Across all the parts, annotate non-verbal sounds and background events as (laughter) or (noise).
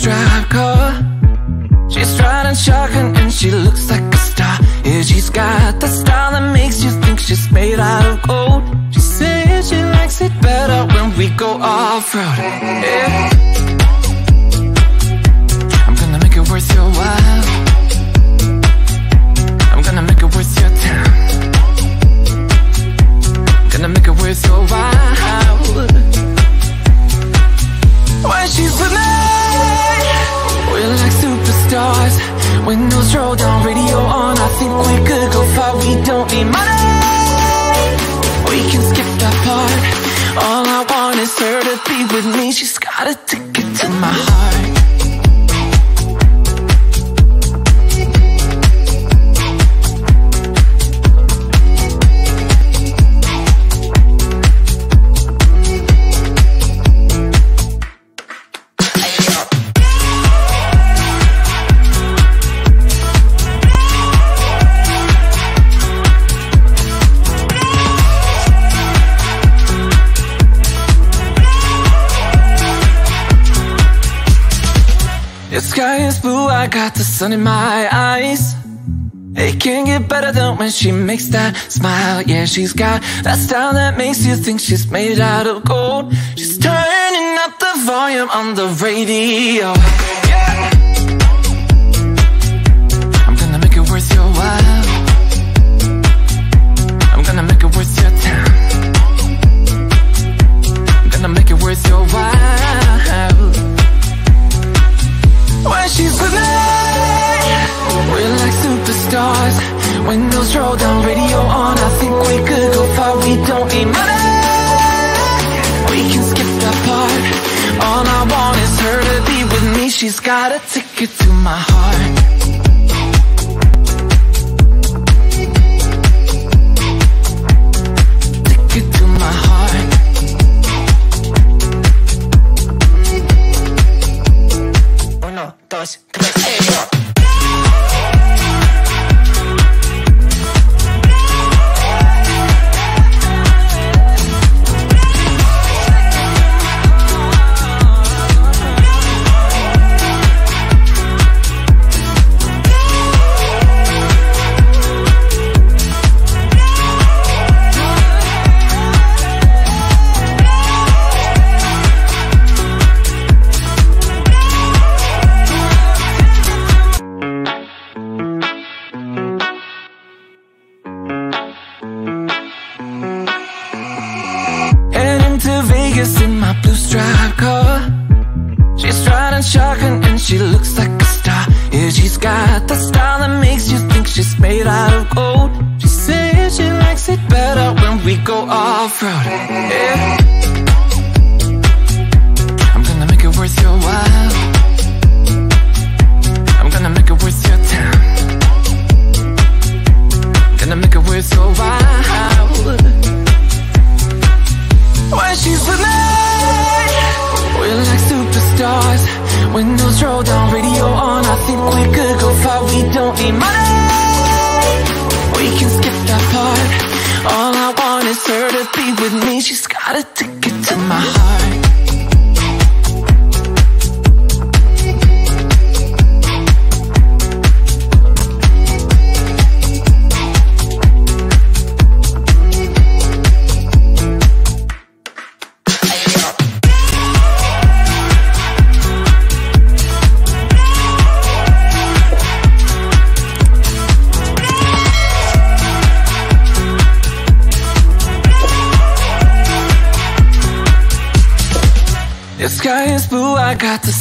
stripe car. She's riding shotgun and she looks like a star. Yeah, she's got the style that makes you think she's made out of gold. She says she likes it better when we go off road. Yeah. When she makes that smile. Yeah, she's got that style that makes you think she's made out of gold. She's turning up the volume on the radio. Yeah.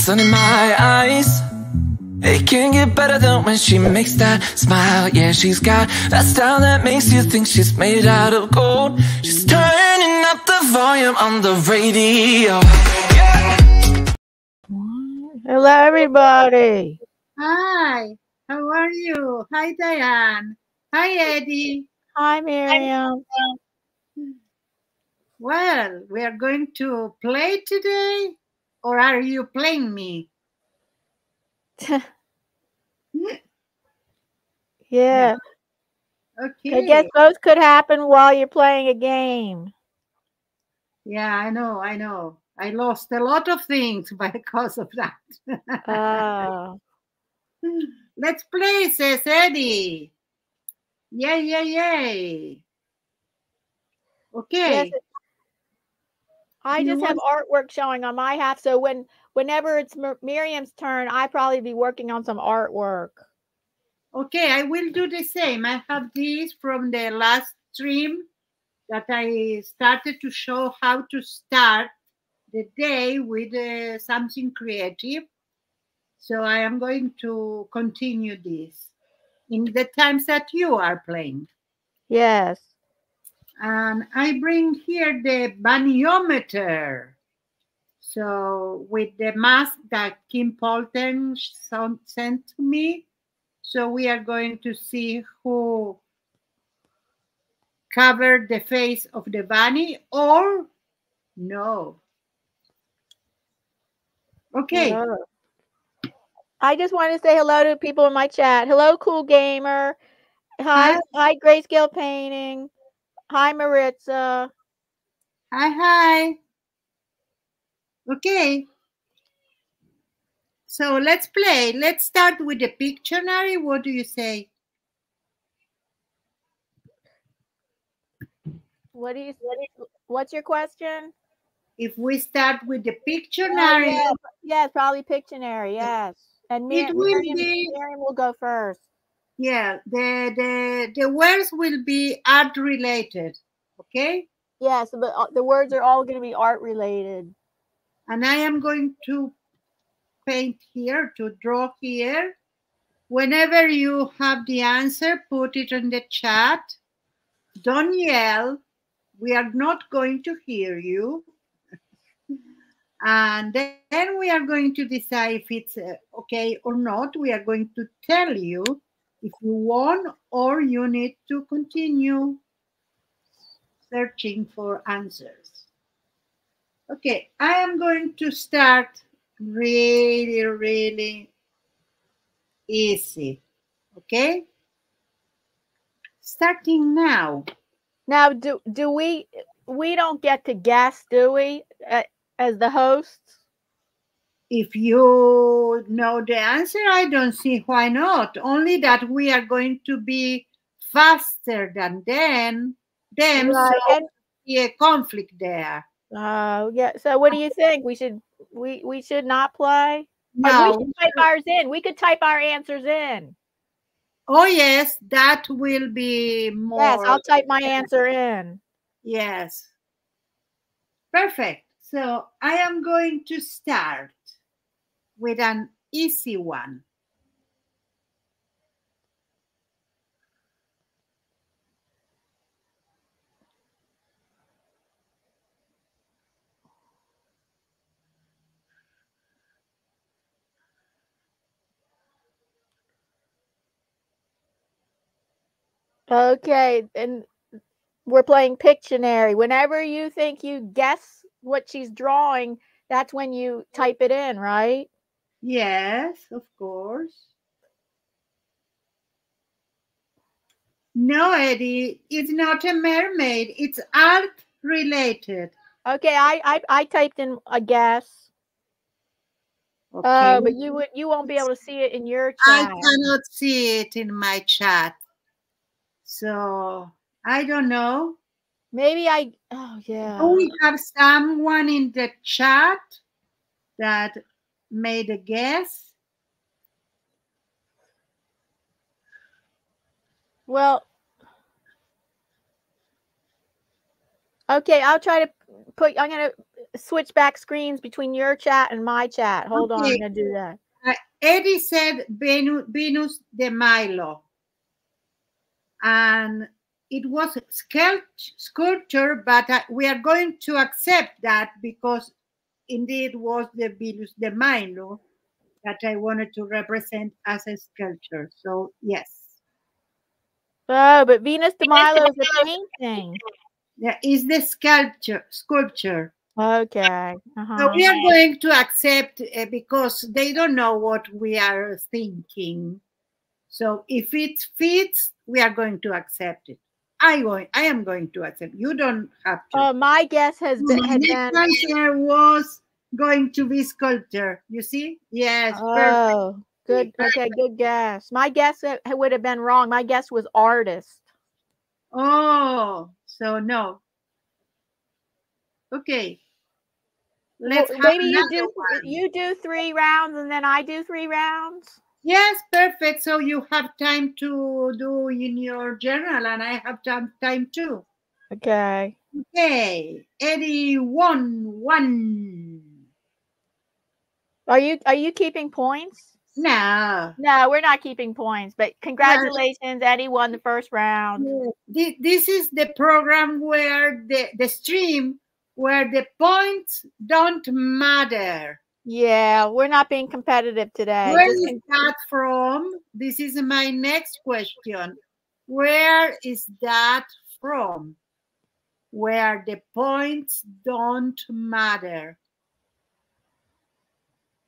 Sun in my eyes. It can't get better than when she makes that smile. Yeah, she's got that style that makes you think she's made out of gold. She's turning up the volume on the radio. Hello, everybody. Hi, how are you? Hi, Diane. Hi, Eddie. Hi, Miriam. Well, we are going to play today, or are you playing me? (laughs) (laughs) yeah. Okay. I guess both could happen while you're playing a game. Yeah, I know, I know. I lost a lot of things (laughs) because of that. Oh. Let's play, says Eddie. Yay, yay, yay. Okay. Yes, I You just have artwork showing on my half, so when whenever it's Mir- Miriam's turn, I probably be working on some artwork. Okay, I will do the same. I have this from the last stream that I started to show how to start the day with uh, something creative. So I am going to continue this in the times that you are playing. Yes. And I bring here the baniometer. So with the mask that Kim Polten sent to me, so we are going to see who covered the face of the bunny or no. Okay. Hello. I just want to say hello to people in my chat. Hello, Cool Gamer. Hi, Hi. hi, Grayscale Painting. Hi, Maritza. Hi, hi. Okay. So let's play. Let's start with the Pictionary. What do you say? What do you? What's your question? If we start with the Oh, Pictionary, yes, yes, probably Pictionary. Yes, and Mir- It will Miriam, Miriam will go first. Yeah, the the the words will be art related. Okay, Yes, but uh, the words are all going to be art related. and I am going to paint here to draw here. Whenever you have the answer, put it in the chat. Don't yell. We are not going to hear you. And then we are going to decide if it's uh, okay or not. We are going to tell you if you want or you need to continue searching for answers. Okay, I am going to start really, really easy. Okay? Starting now. Now, do do we? We don't get to guess, do we? As the hosts. If you know the answer, I don't see why not. Only that we are going to be faster than them. Them, Right, so a conflict there. Oh, yeah. So, what do you think? We should we we should not play. Or No. we should type ours in. We could type our answers in. Oh yes, that will be more. Yes, I'll type my answer in. Yes. Perfect. So I am going to start with an easy one. Okay, and we're playing Pictionary. Whenever you think you guess what she's drawing, that's when you type it in, right? Yes, of course. No, Eddie, it's not a mermaid. It's art related. Okay, I I, I typed in a guess. Uh, okay. Oh, but you would you won't be able to see it in your chat. I cannot see it in my chat. So I don't know. Maybe I oh yeah. Do we have someone in the chat that made a guess? Well, okay, I'll try to put. I'm gonna switch back screens between your chat and my chat. Hold on, I'm gonna do that. Uh, Eddie said Venus, Venus de Milo. And it was sculpt, sculpture, but uh, we are going to accept that because indeed was the Venus de Milo that I wanted to represent as a sculpture. So, yes. Oh, but Venus de Milo is a painting. There is the sculpture, sculpture. Okay. So Uh-huh. we are going to accept uh, because they don't know what we are thinking. So if it fits, we are going to accept it. I going I am going to accept. You don't have to. Uh, my guess has been My had next been. answer was going to be sculptor. You see? Yes, perfect. Oh, good. Okay, good guess. My guess it would have been wrong. My guess was artist. Oh, so no. Okay. Let's Well, have maybe you do one. you do three rounds and then I do three rounds. Yes, perfect. So you have time to do in your journal, and I have time time too. Okay. Okay, Eddie one one. Are you are you keeping points? No, No, we're not keeping points, but congratulations, Eddie won the first round. Thi- this is the program where the the stream where the points don't matter. Yeah, we're not being competitive today. Where Just is that from? This is my next question. Where is that from? Where the points don't matter.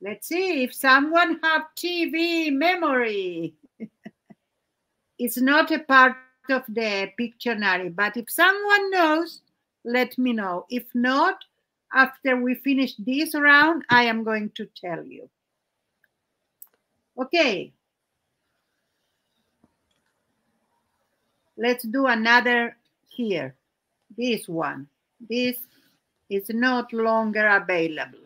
Let's see if someone have TV memory. (laughs) it's not a part of the Pictionary, but if someone knows, let me know. If not, after we finish this round, I am going to tell you. Okay. Let's do another here. This one. This is not longer available.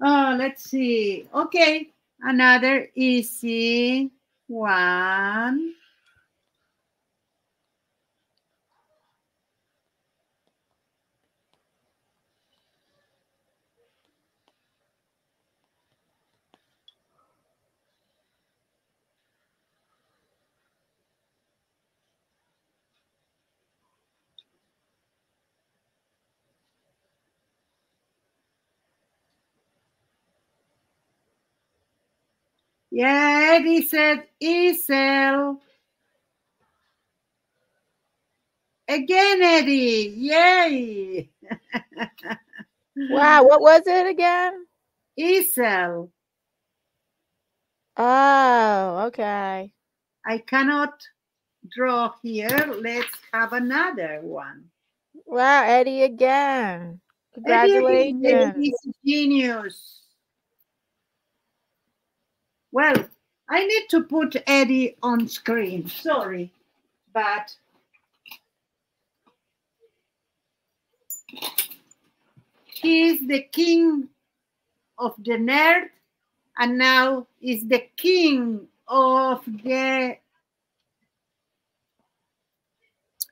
Oh, let's see. Okay, another easy one. Yeah, Eddie said easel. Again, Eddie. Yay. (laughs) wow, what was it again? Easel. Oh, okay. I cannot draw here. Let's have another one. Wow, Eddie again. Congratulations. Eddie is a genius. Well, I need to put Eddie on screen. Sorry, but he's the king of the nerd, and now is the king of the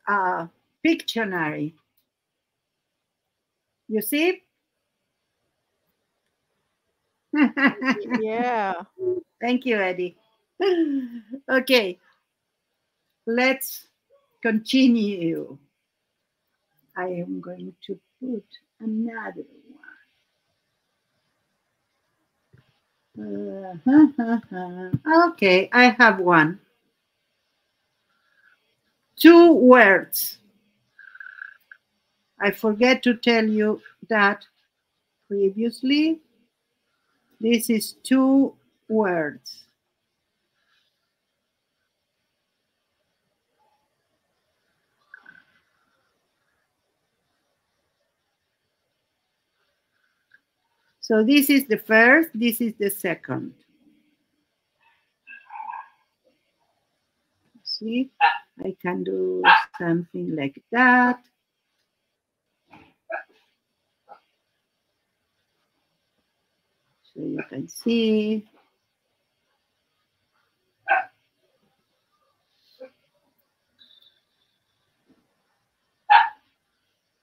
uh, Pictionary. You see? (laughs) Yeah. Thank you, Eddie. (laughs) okay, let's continue. I am going to put another one. Uh, okay, I have one. Two words. I forget to tell you that previously. This is two words. So this is the first, this is the second. See, I can do something like that. So you can see.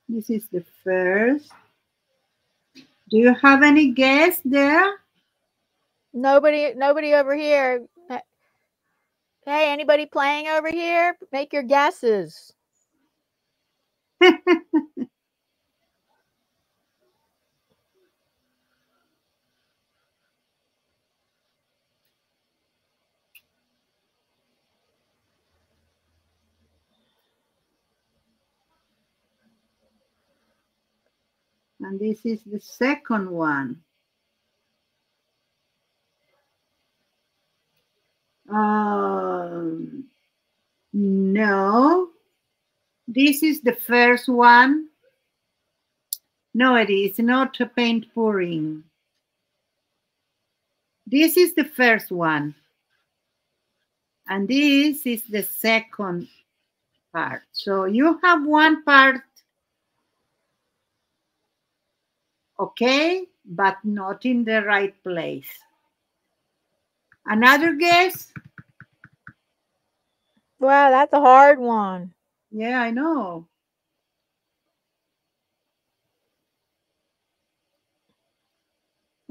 This is the first. Do you have any guess there? Nobody nobody over here. Hey, anybody playing over here? Make your guesses. (laughs) And this is the second one. Um, No. This is the first one. No, it is not a paint pouring. This is the first one. And this is the second part. So you have one part, okay, but not in the right place. Another guess? Wow, that's a hard one. Yeah, I know.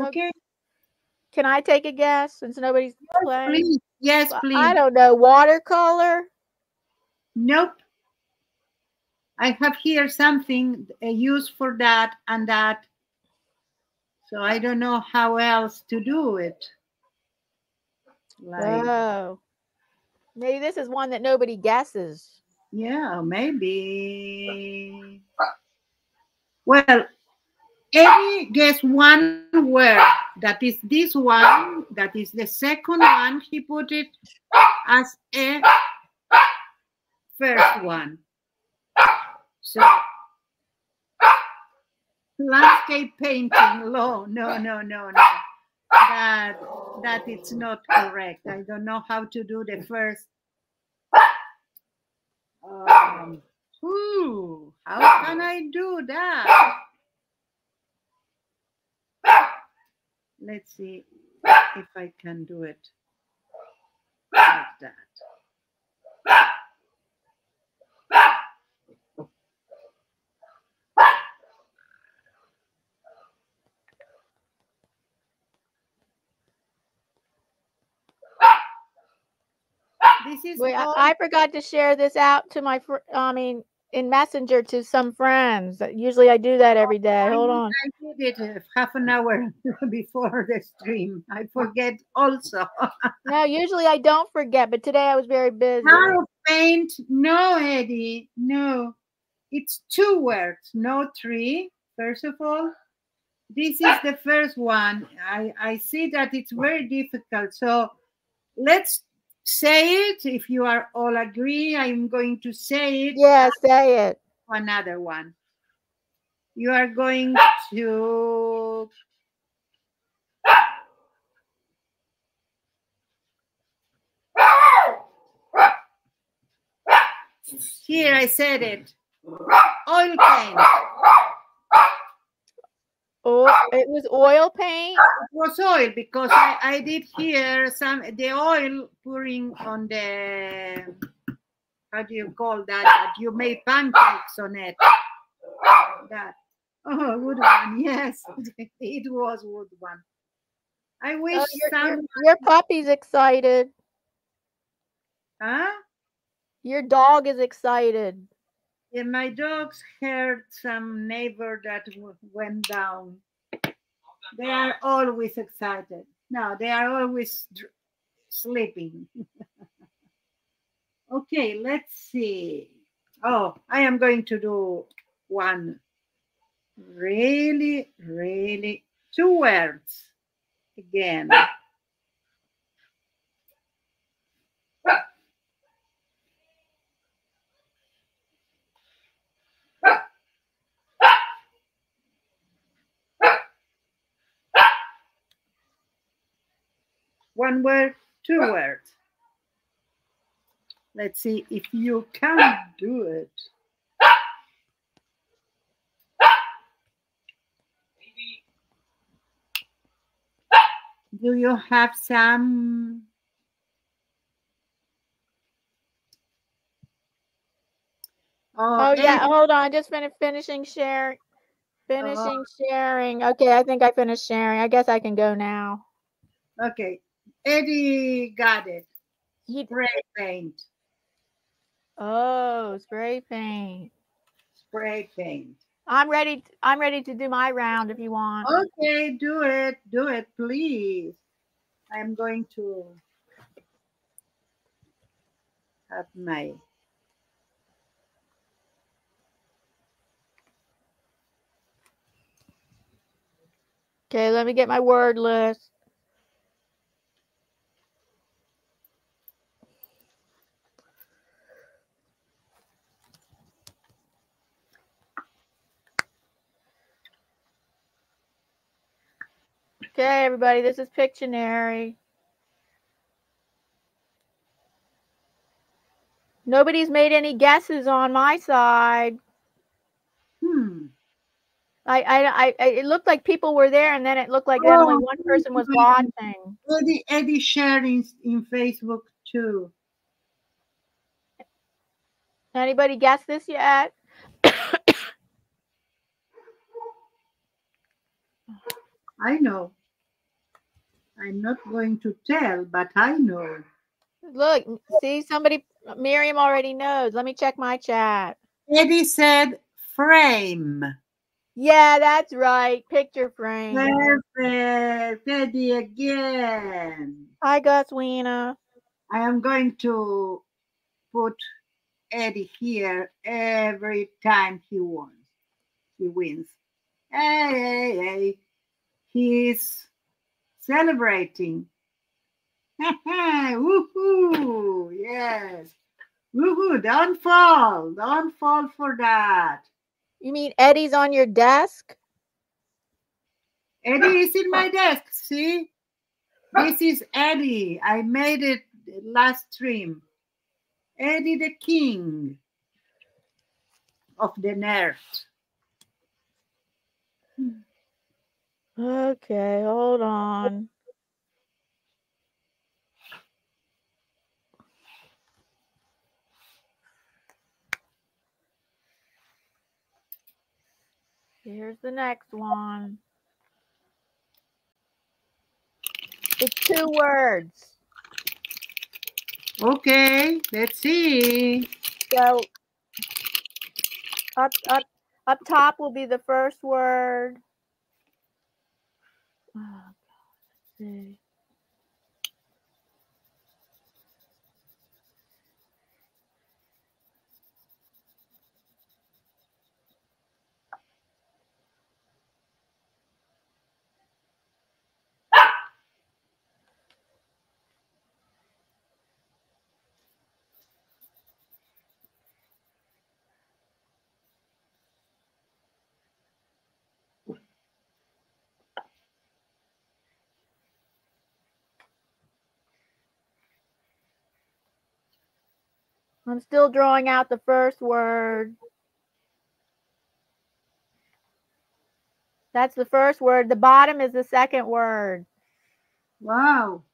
Okay, Can I take a guess since nobody's playing? please. Yes, please. I don't know. Watercolor? Nope. I have here something used for that and that. So I don't know how else to do it. Like, Oh. Maybe this is one that nobody guesses. yeah, maybe. Well, Eddie guess one word. That is this one. That is the second one. He put it as a first one. So landscape painting. No, no, no, no, no. That that it's not correct. I don't know how to do the first. Um, ooh, how can I do that? Let's see if I can do it like that. This is Wait, all- I, I forgot to share this out to my, fr- I mean, in Messenger to some friends. Usually I do that every day. Hold I, on. I did it uh, half an hour (laughs) before the stream. I forget also. (laughs) No, usually I don't forget, but today I was very busy. How paint? No, Eddie. No. It's two words, no three. First of all, this is the first one. I, I see that it's very difficult. So let's say it. If you are all agree, I'm going to say it. Yeah, say it. another one. You are going ah! to ah! Ah! here I said it. Oil paint. Oh, it was oil paint. It was oil because I, I did here some the oil pouring on the how do you call that? That you made pancakes on it. That oh wood one, yes. (laughs) It was wood one. I oh, wish Oh, your, your, some your puppy's excited. huh? Your dog is excited. Yeah, my dogs heard some neighbor that went down. They are always excited. No, they are always sleeping. (laughs) okay, let's see. Oh, I am going to do one really, really two words again. One word, two words. Let's see if you can do it. Do you have some? Oh, oh yeah, and- hold on. Just finished finishing sharing. Oh. Finishing sharing. Okay, I think I finished sharing. I guess I can go now. Okay, Eddie got it. He, Spray paint, oh, spray paint. spray paint. I'm ready. I'm ready to do my round if you want. Okay, do it, do it, please. I'm going to have my. Okay, let me get my word list. Okay, everybody, this is Pictionary. Nobody's made any guesses on my side. Hmm. I, I, I, it looked like people were there, and then it looked like then only one person was watching. Eddie, Eddie sharing in Facebook too. Anybody guess this yet? (coughs) I know. I'm not going to tell, but I know. Look, see somebody. Miriam already knows. Let me check my chat. Eddie said frame. Yeah, that's right. Picture frame. Perfect. Eddie again. Hi, Guswina. I am going to put Eddie here every time he wins. He wins. Hey, hey, hey. He's celebrating. (laughs) Woohoo! Yes. Woohoo! Don't fall. Don't fall for that. You mean Eddie's on your desk? Eddie is in my desk. See? This is Eddie. I made it last stream. Eddie the King of the Nerd. Okay, hold on. Here's the next one. It's two words. Okay, let's see. So up up up top will be the first word. Oh, God, let's see. I'm still drawing out the first word. That's the first word. The bottom is the second word. Wow.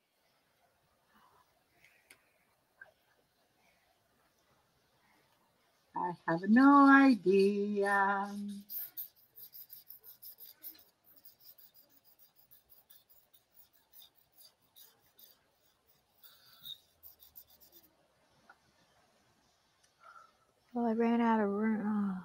I have no idea. Oh, I ran out of room. Oh.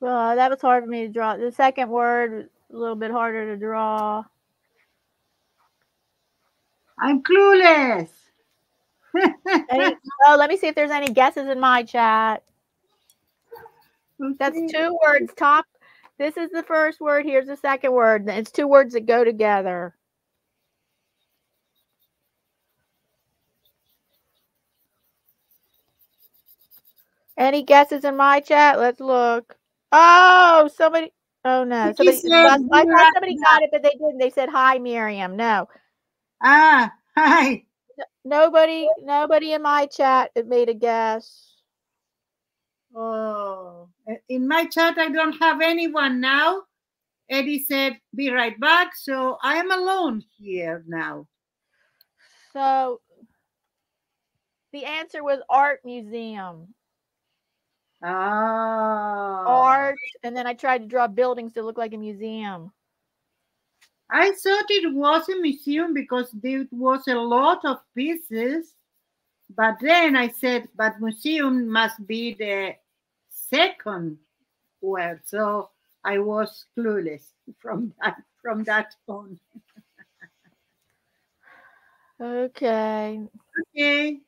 Well, that was hard for me to draw. The second word a little bit harder to draw. I'm clueless. Any, (laughs) oh, let me see if there's any guesses in my chat. That's two words. Top. This is the first word. Here's the second word. It's two words that go together. Any guesses in my chat? Let's look. Oh, somebody. Oh no, somebody. I thought somebody got it, but they didn't. They said hi, Miriam. No, Ah, hi. Nobody. Nobody in my chat made a guess. Oh, uh, in my chat, I don't have anyone now. Eddie said, be right back. So I am alone here now. So the answer was art museum. Ah. Art, and then I tried to draw buildings to look like a museum. I thought it was a museum because there was a lot of pieces. But then I said, but museum must be the second word. So I was clueless (laughs) from that from that on. Okay, Okay.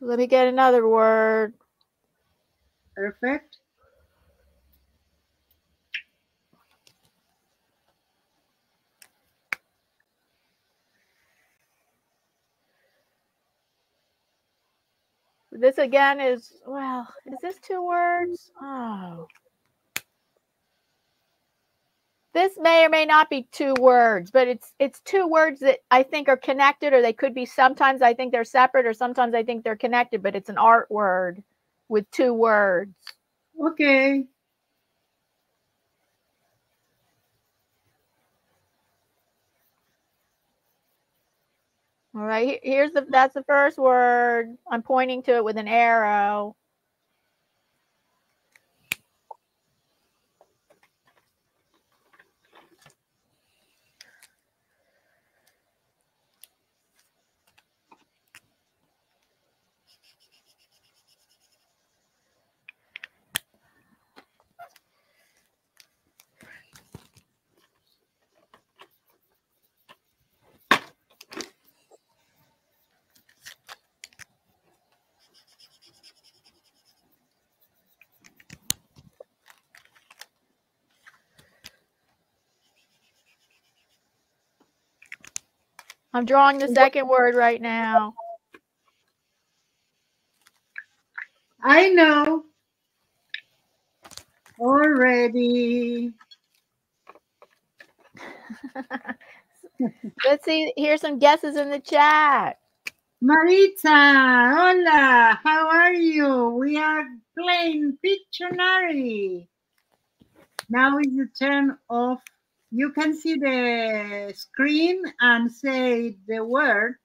let me get another word. Perfect. This again is, well, is this two words? Oh. This may or may not be two words, but it's it's two words that I think are connected or they could be sometimes I think they're separate or sometimes I think they're connected, but it's an art word with two words. Okay. All right, here's the that's the first word. I'm pointing to it with an arrow. I'm drawing the second word right now. I know. Already. (laughs) Let's see. Here's some guesses in the chat. Marita, hola, how are you? We are playing Pictionary. Now is the turn of, you can see the screen and say the word.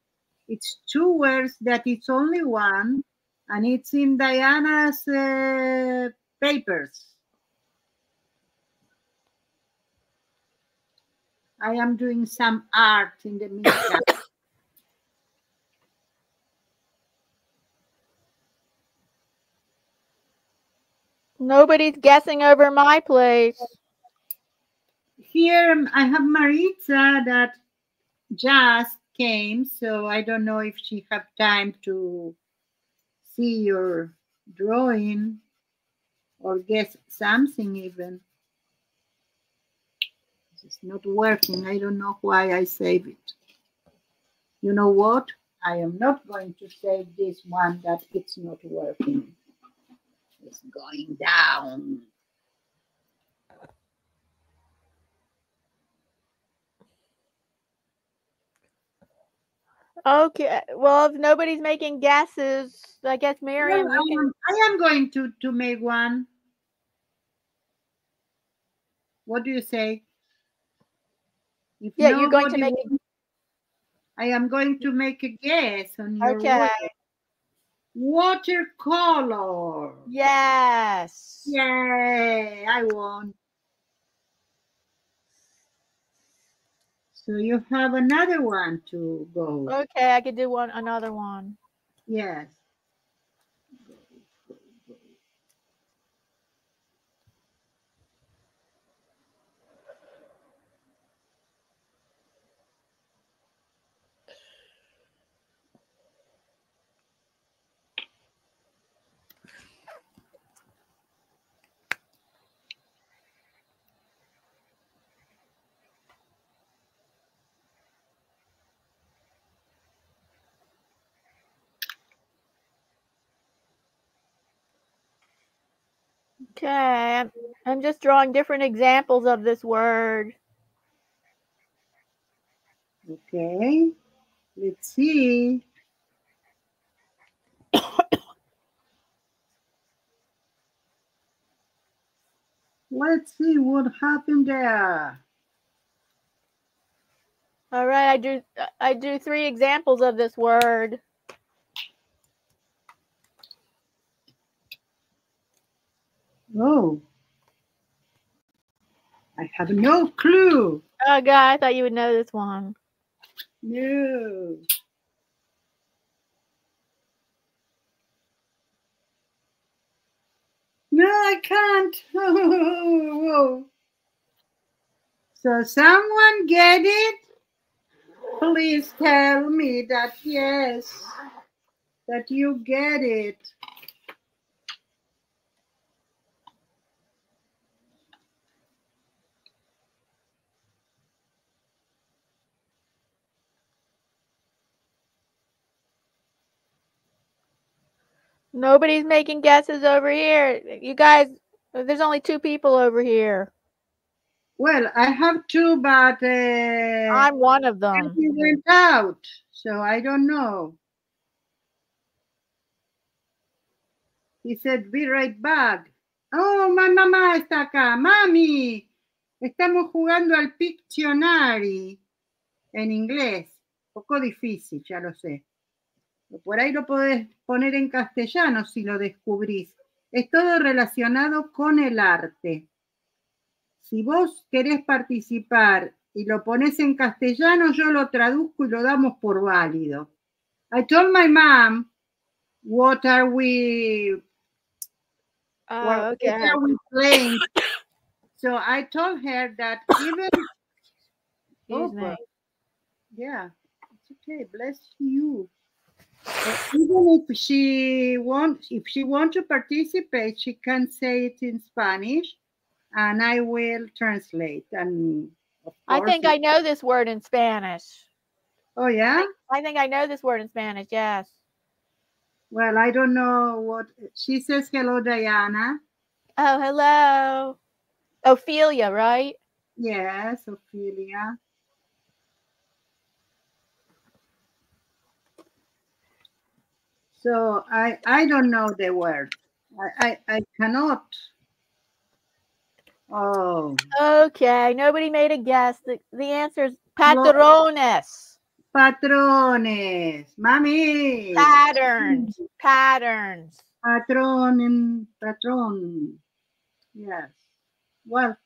It's two words that it's only one, and it's in Diana's uh, papers. I am doing some art in the meantime. (coughs) Nobody's guessing over my place. Here um, I have Maritza that just came, so I don't know if she have time to see your drawing or guess something even. It's not working. I don't know why I save it. You know what? I am not going to save this one that it's not working. It's going down. Okay. Uh, well, if nobody's making guesses, I guess Miriam, I, am, I am going to, to make one. What do you say? If Yeah, you're going to make I am going to make a guess on your Okay. word. Watercolor. Yes. Yay! I won. So you have another one to go. Okay, I could do one another one. Yes. Okay, I'm, I'm just drawing different examples of this word. Okay. Let's see. (coughs) Let's see what happened there. All right, I do I do three examples of this word. Oh. I have no clue. Oh god, I thought you would know this one. No. No, I can't. (laughs) so someone get it? Please tell me that yes, that you get it. Nobody's making guesses over here. You guys, there's only two people over here. Well, I have two, but uh, I'm one of them. he went out, so I don't know. He said, "Be right back." Oh, my mamá está acá, mami. Estamos jugando al Pictionary en inglés. Poco difícil, ya lo sé. Por ahí lo podés poner en castellano si lo descubrís. Es todo relacionado con el arte. Si vos querés participar y lo pones en castellano, yo lo traduzco y lo damos por válido. I told my mom, what are we, Oh, what, okay. what are we playing? (coughs) so I told her that even, yeah, it's okay, bless you. Even if she want, if she want to participate, she can say it in Spanish, and I will translate. And I think I know this word in Spanish. Oh yeah. I think I know this word in Spanish. Yes. Well, I don't know what she says. Hello, Diana. Oh, hello. Ophelia, right? Yes, Ophelia. So I I don't know the word. I I, I cannot. Oh, Okay. Nobody made a guess. The, the answer is patrones. patrones, mami. Patterns. Patterns. Patron and patron. Yes. Well,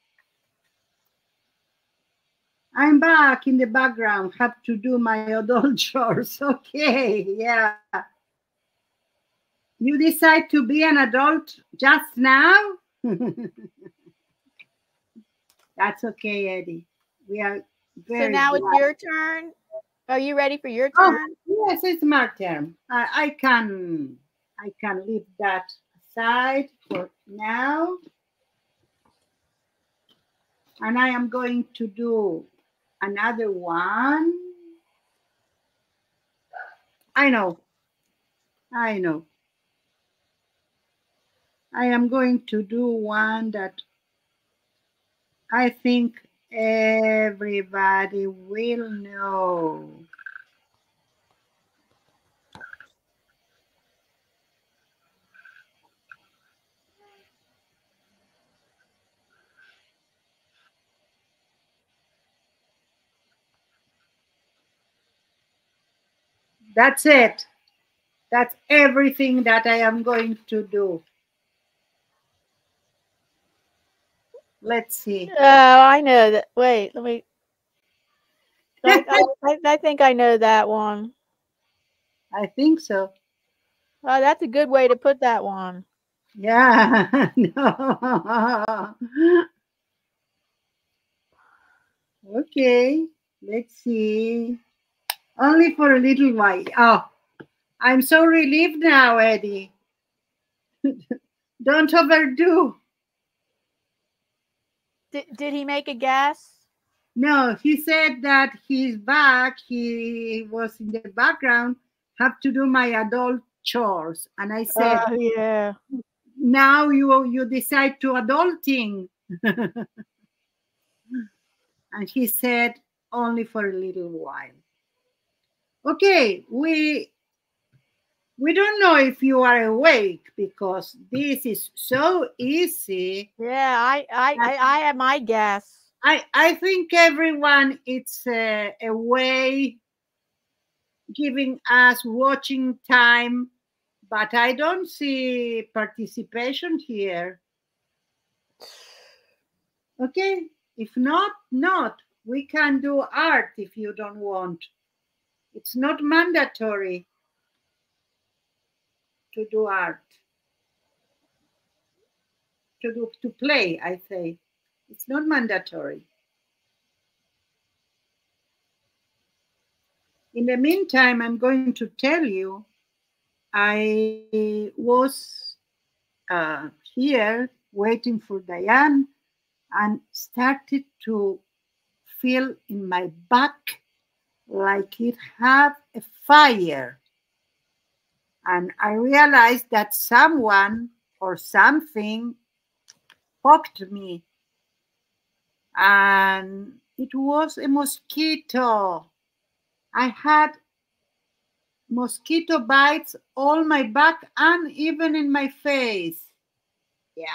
I'm back in the background. Have to do my (laughs) adult chores. Okay. Yeah. You decide to be an adult just now? (laughs) That's okay, Eddie. We are very So now it's your turn. Are you ready for your Oh, turn? yes, it's my turn. I, I can I can leave that aside for now. And I am going to do another one. I know. I know. I am going to do one that I think everybody will know. That's it. That's everything that I am going to do. Let's see. Oh, I know that. Wait, let me. I, (laughs) I, I- think I know that one. I think so. Oh, that's a good way to put that one. Yeah. (laughs) no. Okay. Let's see. Only for a little while. Oh, I'm so relieved now, Eddie. (laughs) Don't overdo. Did, did he make a guess? No, he said that he's back. He was in the background, have to do my adult chores. And I said, Oh, yeah. now you you decide to adulting. (laughs) and he said, only for a little while. Okay, we we don't know if you are awake because this is so easy. Yeah, I, I, I, I have my guess. I, I think everyone it's a, a way giving us watching time, but I don't see participation here. Okay, if not, not. We can do art if you don't want. It's not mandatory to do art. To do to play, I say. It's not mandatory. In the meantime, I'm going to tell you I was uh, here waiting for Diane and started to feel in my back like it had a fire. And I realized that someone or something poked me. And it was a mosquito. I had mosquito bites all my back and even in my face. Yeah.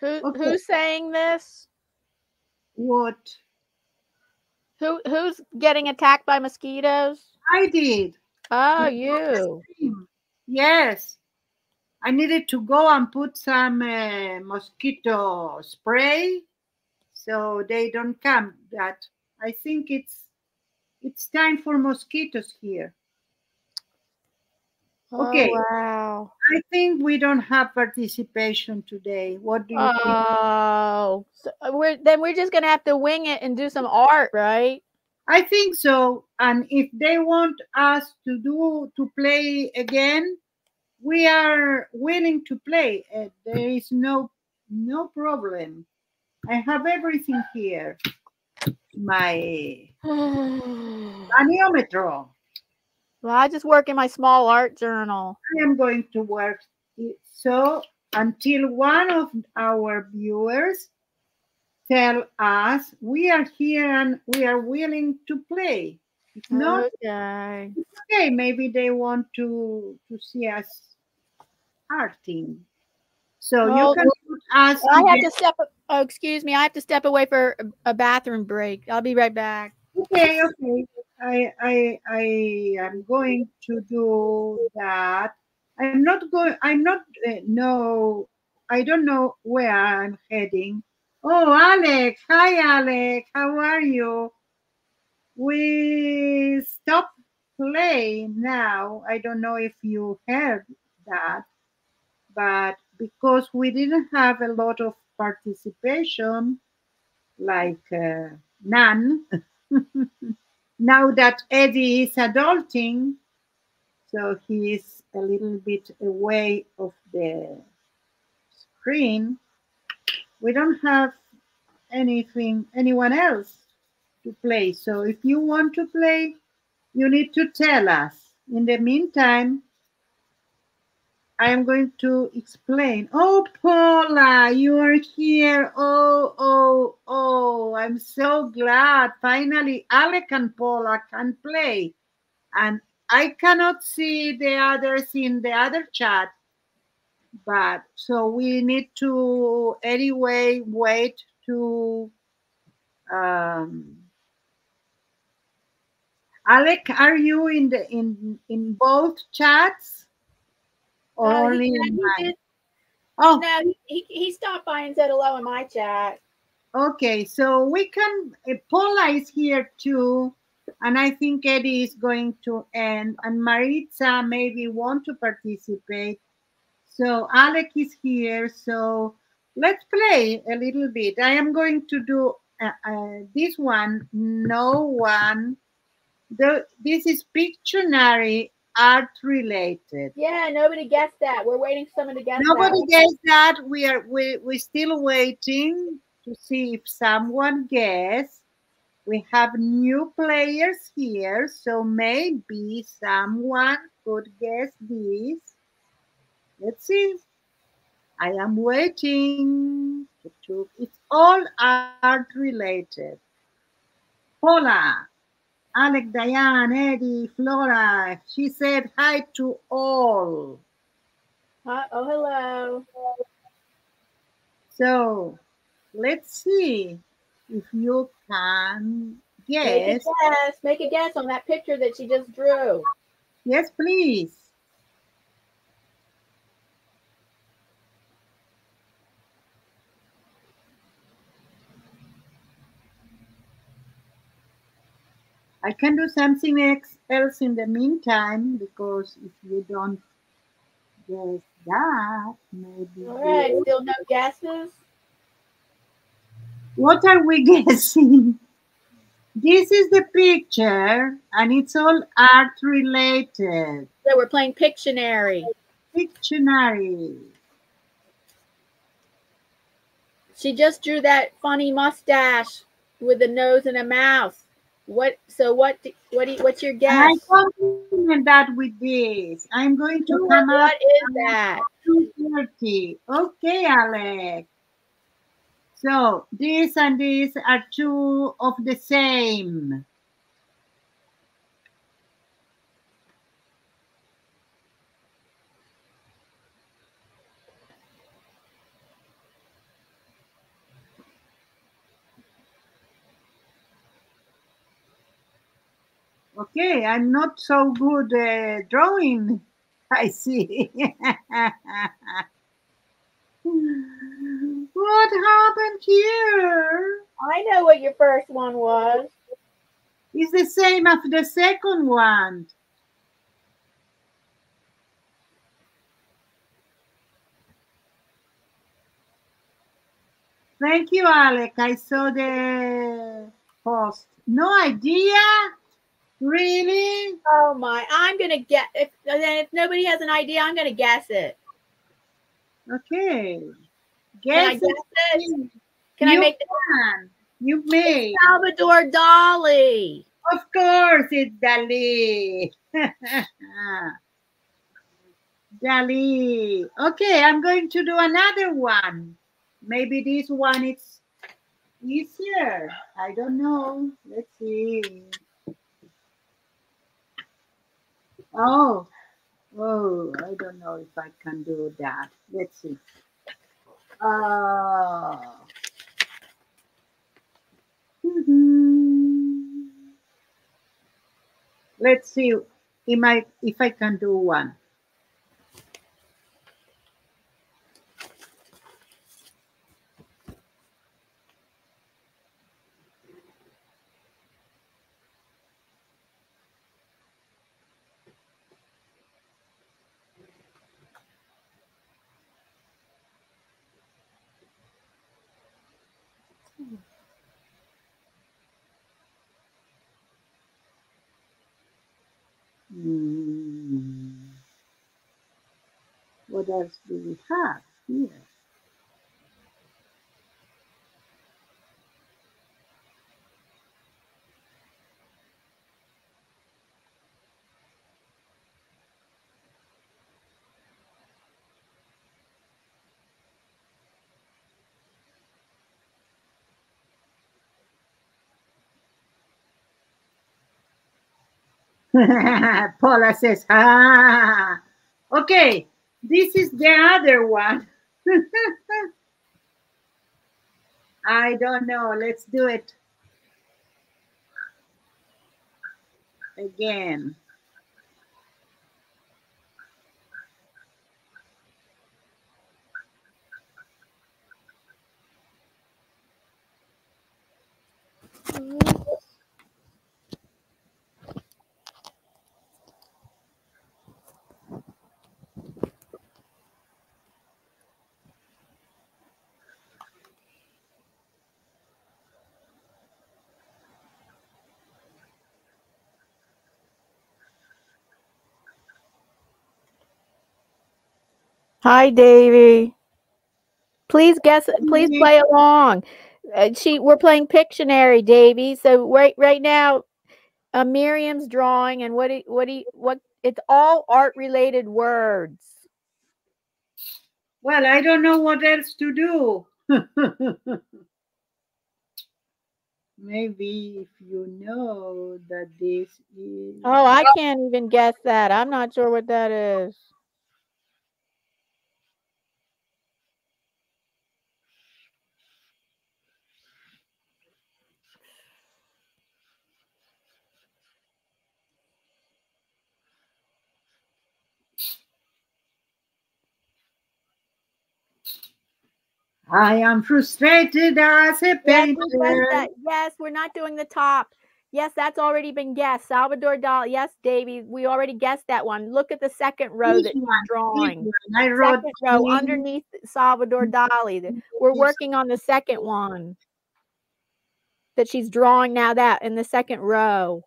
Who Okay. who's saying this? What Who who's getting attacked by mosquitoes? I did. Oh, you. Yes. I needed to go and put some uh, mosquito spray so they don't come. That I think it's it's time for mosquitoes here. Okay. Oh, wow. I think we don't have participation today. What do you think? Oh, so we're then we're just gonna have to wing it and do some art, right? I think so. And if they want us to do to play again, we are willing to play. Uh, there is no no problem. I have everything here. My (sighs) well. I just work in my small art journal. I am going to work so until one of our viewers tell us we are here and we are willing to play. If not, Okay. okay, maybe they want to to see us arting. So Well, you can put us. I have to step. Oh, excuse me. I have to step away for a- a bathroom break. I'll be right back. Okay, okay. I I I am going to do that. I'm not going. I'm not. Uh, no, I don't know where I'm heading. Oh, Alex. Hi, Alex. How are you? We stop play now. I don't know if you heard that, but because we didn't have a lot of participation, like uh, none. (laughs) now that Eddie is adulting, so he is a little bit away of the screen, we don't have anything, anyone else to play. So if you want to play, you need to tell us. In the meantime, I am going to explain. Oh, Paula, you are here. Oh, oh, oh, I'm so glad. Finally, Alec and Paula can play. And I cannot see the others in the other chat. But so we need to, anyway, wait to. Um, Alec, are you in the in in both chats? Or only in he mine? Oh, No, he, he, he stopped by and said hello in my chat. okay. So we can. uh, Paula is here too, and I think Eddie is going to end, and Maritza maybe want to participate. So Alec is here. So let's play a little bit. I am going to do uh, uh, this one. No one. The this is Pictionary art related. Yeah, nobody guessed that. We're waiting for someone to guess Nobody that. guessed that. We are we we're still waiting to see if someone guess. We have new players here, so maybe someone could guess this. Let's see. I am waiting. It's all art related. Paula, Alec, Diane, Eddie, Flora. She said hi to all. Huh? Oh, hello. So let's see if you can guess. Make a guess. Make a guess on that picture that she just drew. Yes, please. I can do something else in the meantime because if you don't guess that, maybe. All right. you- Still no guesses? What are we (laughs) guessing? This is the picture, and it's all art related. So we're playing Pictionary. Pictionary. She just drew that funny mustache with a nose and a mouth. What? So what? What? Do you, what's your And I guess? don't that with this. I'm going to What- come what up is that? 230. Okay, Alex. So this and this are two of the same. Okay, I'm not so good uh, drawing. (laughs) I see. what happened here? I know what your first one was. It's the same as the second one. Thank you, Alec. I saw the post. No idea? Really? Oh my! I'm gonna get if if nobody has an idea, I'm gonna guess it. Okay. Can I Guess guess it. Can I make the can. You may. Salvador Dali? Of course, it's Dali. (laughs) Dali. Okay, I'm going to do another one. Maybe this one is easier. I don't know. Let's see. Oh, oh, I don't know if I can do that. Let's see. Uh, mhm. Let's see if I, if I can do one. What else do we have here? (laughs) Paula says, ah. Okay, this is the other one. (laughs) I don't know. Let's do it again. Mm-hmm. Hi, Davy. Please guess. Please play along. Uh, she, we're playing Pictionary, Davy. So right, right now, uh, Miriam's drawing, and what, do, what, do you, what? It's all art-related words. Well, I don't know what else to do. (laughs) Maybe if you know that this is. Oh, I can't even guess that. I'm not sure what that is. I am frustrated as a Yes, we guessed painter. yes, we're not doing the top. Yes, that's already been guessed. Salvador Dali. Yes, Davy, we already guessed that one. Look at the second row that This drawing. I wrote Second row in- underneath Salvador Dali. We're working on the second one that she's drawing now. That in the second row.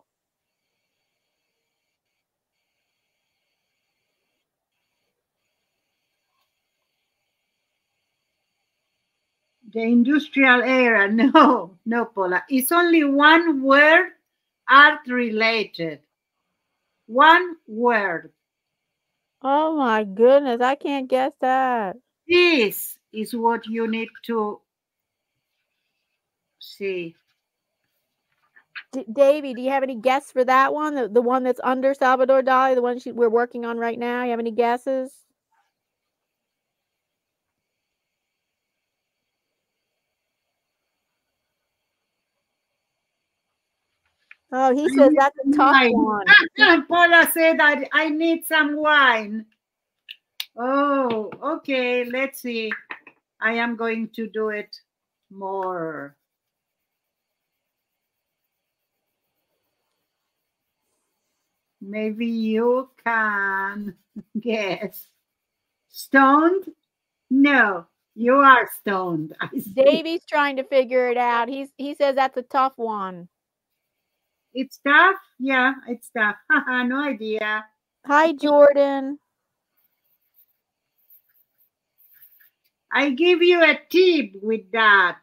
The industrial era. (laughs) No, no, Paula. It's only one word, art related. One word. Oh my goodness, I can't guess that. This is what you need to see. D- Davey, do you have any guess for that one? The, the one that's under Salvador Dali, the one she, we're working on right now. You have any guesses? Oh, he says that's a tough Wine. one. Ah, Paula said that I need some wine. Oh, okay. Let's see. I am going to do it more. Maybe you can (laughs) guess. Stoned? No, you are stoned. Davey's trying to figure it out. He's he says that's a tough one. It's tough? Yeah, it's tough. (laughs) No idea. Hi, Jordan. I give you a tip with that.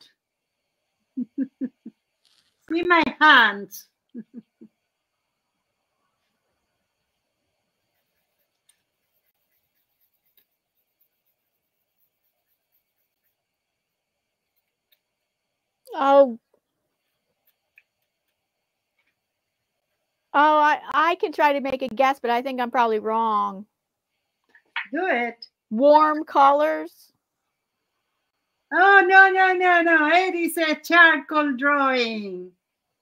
(laughs) See my hands. (laughs) Oh. Oh, I I can try to make a guess, but I think I'm probably wrong. Do it. Warm colors. Oh, no, no, no, no. It is a charcoal drawing.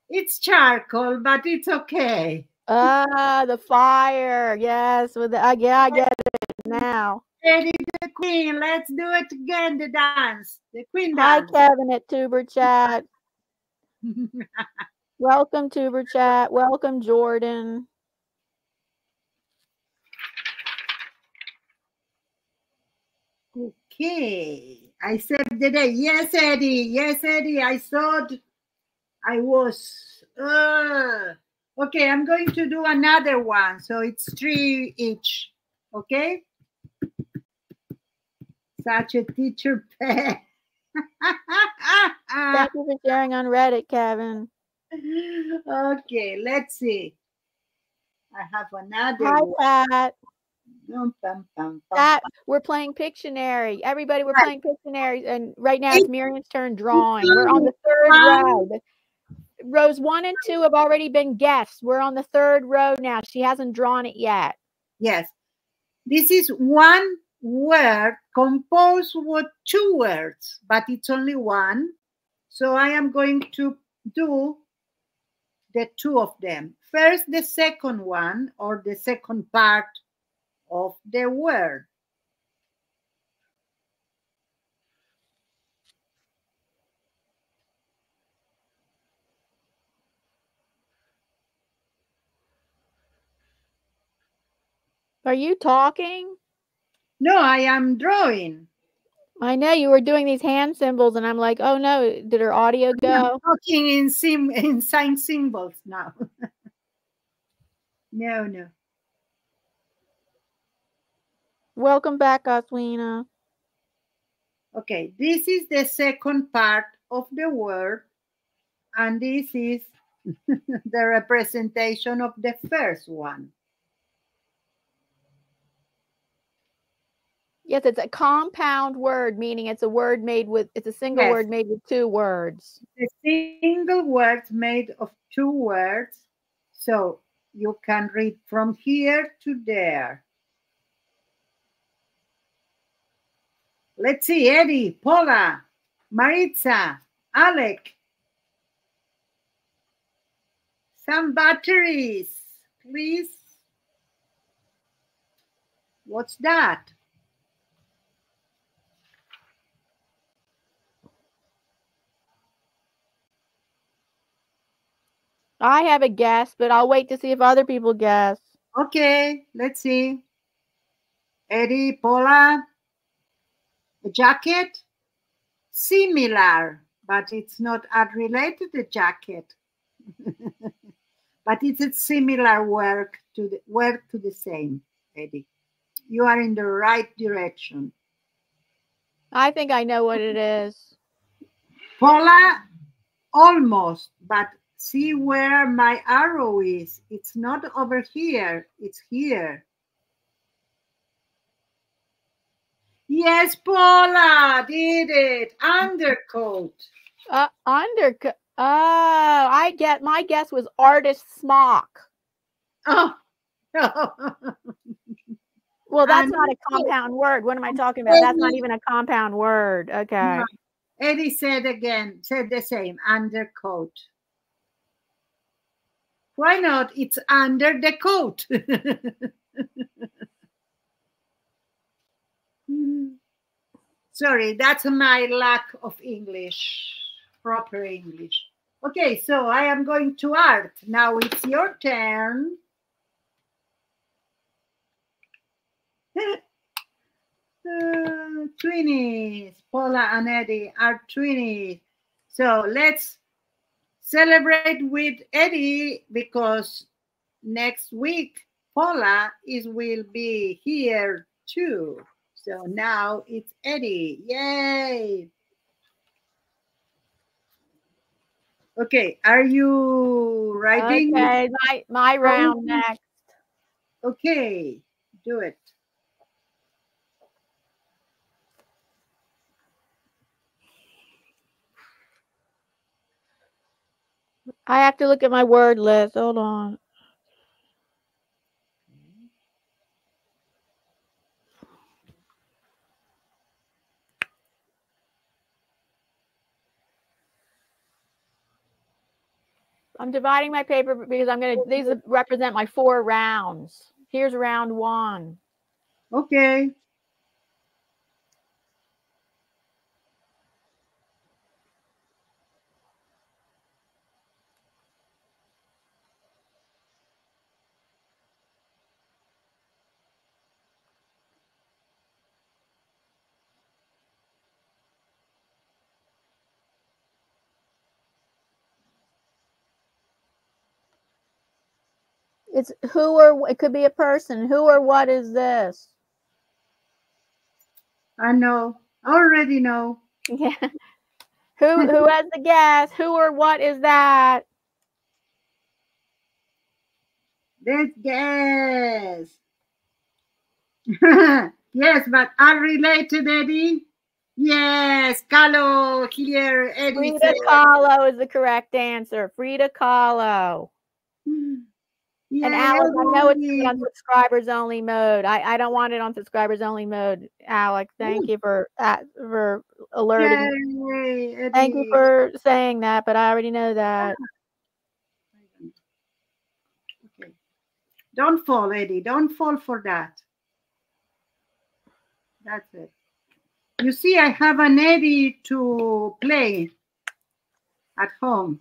It's charcoal, but it's okay. Ah, the fire. Yes, with the uh, yeah, I get it now. Eddie the Queen. Let's do it again, the dance. The Queen Hi, dance. Kevin at Tuber Chat. (laughs) Welcome, Tuber Chat. Welcome, Jordan. okay. I saved the day. Yes, Eddie. Yes, Eddie. I thought I was. Uh, okay, I'm going to do another one. So it's three each. Okay? Such a teacher (laughs) pet. Thank you for sharing on Reddit, Kevin. (laughs) okay, let's see. I have another Hi, one. Pat. Bum, bum, bum, Pat, we're playing Pictionary. Everybody, we're Right. playing Pictionary, and right now it's Miriam's turn drawing. We're on the third row. Rows one and two have already been guessed. We're on the third row now. She hasn't drawn it yet. Yes. This is one word composed with two words, but it's only one. So I am going to do the two of them. First, the second one or the second part of the word. Are you talking? No, I am drawing. I know you were doing these hand symbols, and I'm like, oh no, did her audio go? I'm talking in sim in sign symbols now. (laughs) no, no. Welcome back, Oswina. Okay, this is the second part of the word, and this is (laughs) the representation of the first one. Yes, it's a compound word, meaning it's a word made with, it's a single Yes. word made with two words. A single word made of two words, so you can read from here to there. Let's see, Eddie, Paula, Maritza, Alec. Some batteries, please. What's that? I have a guess, but I'll wait to see if other people guess. Okay, let's see. Eddie, Paula, a jacket, similar, but it's not unrelated a jacket. (laughs) but it's a similar work to the work to the same, Eddie. You are in the right direction. I think I know what it is. Paula, almost, but see where my arrow is. It's not over here, it's here. Yes, Paula did it. Undercoat. Uh, undercoat. Oh, I get my guess was artist smock. Oh. (laughs) well, that's not a compound word. What am I talking about? That's not even a compound word. Okay. Eddie said again, said the same, undercoat. Why not? It's under the coat. (laughs) Sorry, that's my lack of English, proper English. Okay, so I am going to art. Now it's your turn. (laughs) uh, twinnies, Paula and Eddie are twinnies. So let's celebrate with Eddie because next week Paula is will be here too. So now it's Eddie. Yay! Okay, are you writing? Okay, my, my round oh, next. Okay, do it. I have to look at my word list. Hold on. I'm dividing my paper because I'm going to, these represent my four rounds. Here's round one. Okay. It's who or it could be a person. Who or what is this? I know. I already know. Yeah. (laughs) who who has the guess? Who or what is that? Let's guess. (laughs) yes, but unrelated, Eddie. Yes, Kahlo here. Eddie Frida Kahlo is the correct answer. Frida Kahlo. (laughs) And Alex, I know it's on subscribers only mode. I, I don't want it on subscribers only mode. Alex, thank you for uh, for alerting. me. Yay, Thank you for saying that, but I already know that. Okay. Don't fall, Eddie. Don't fall for that. That's it. You see, I have an Eddie to play at home.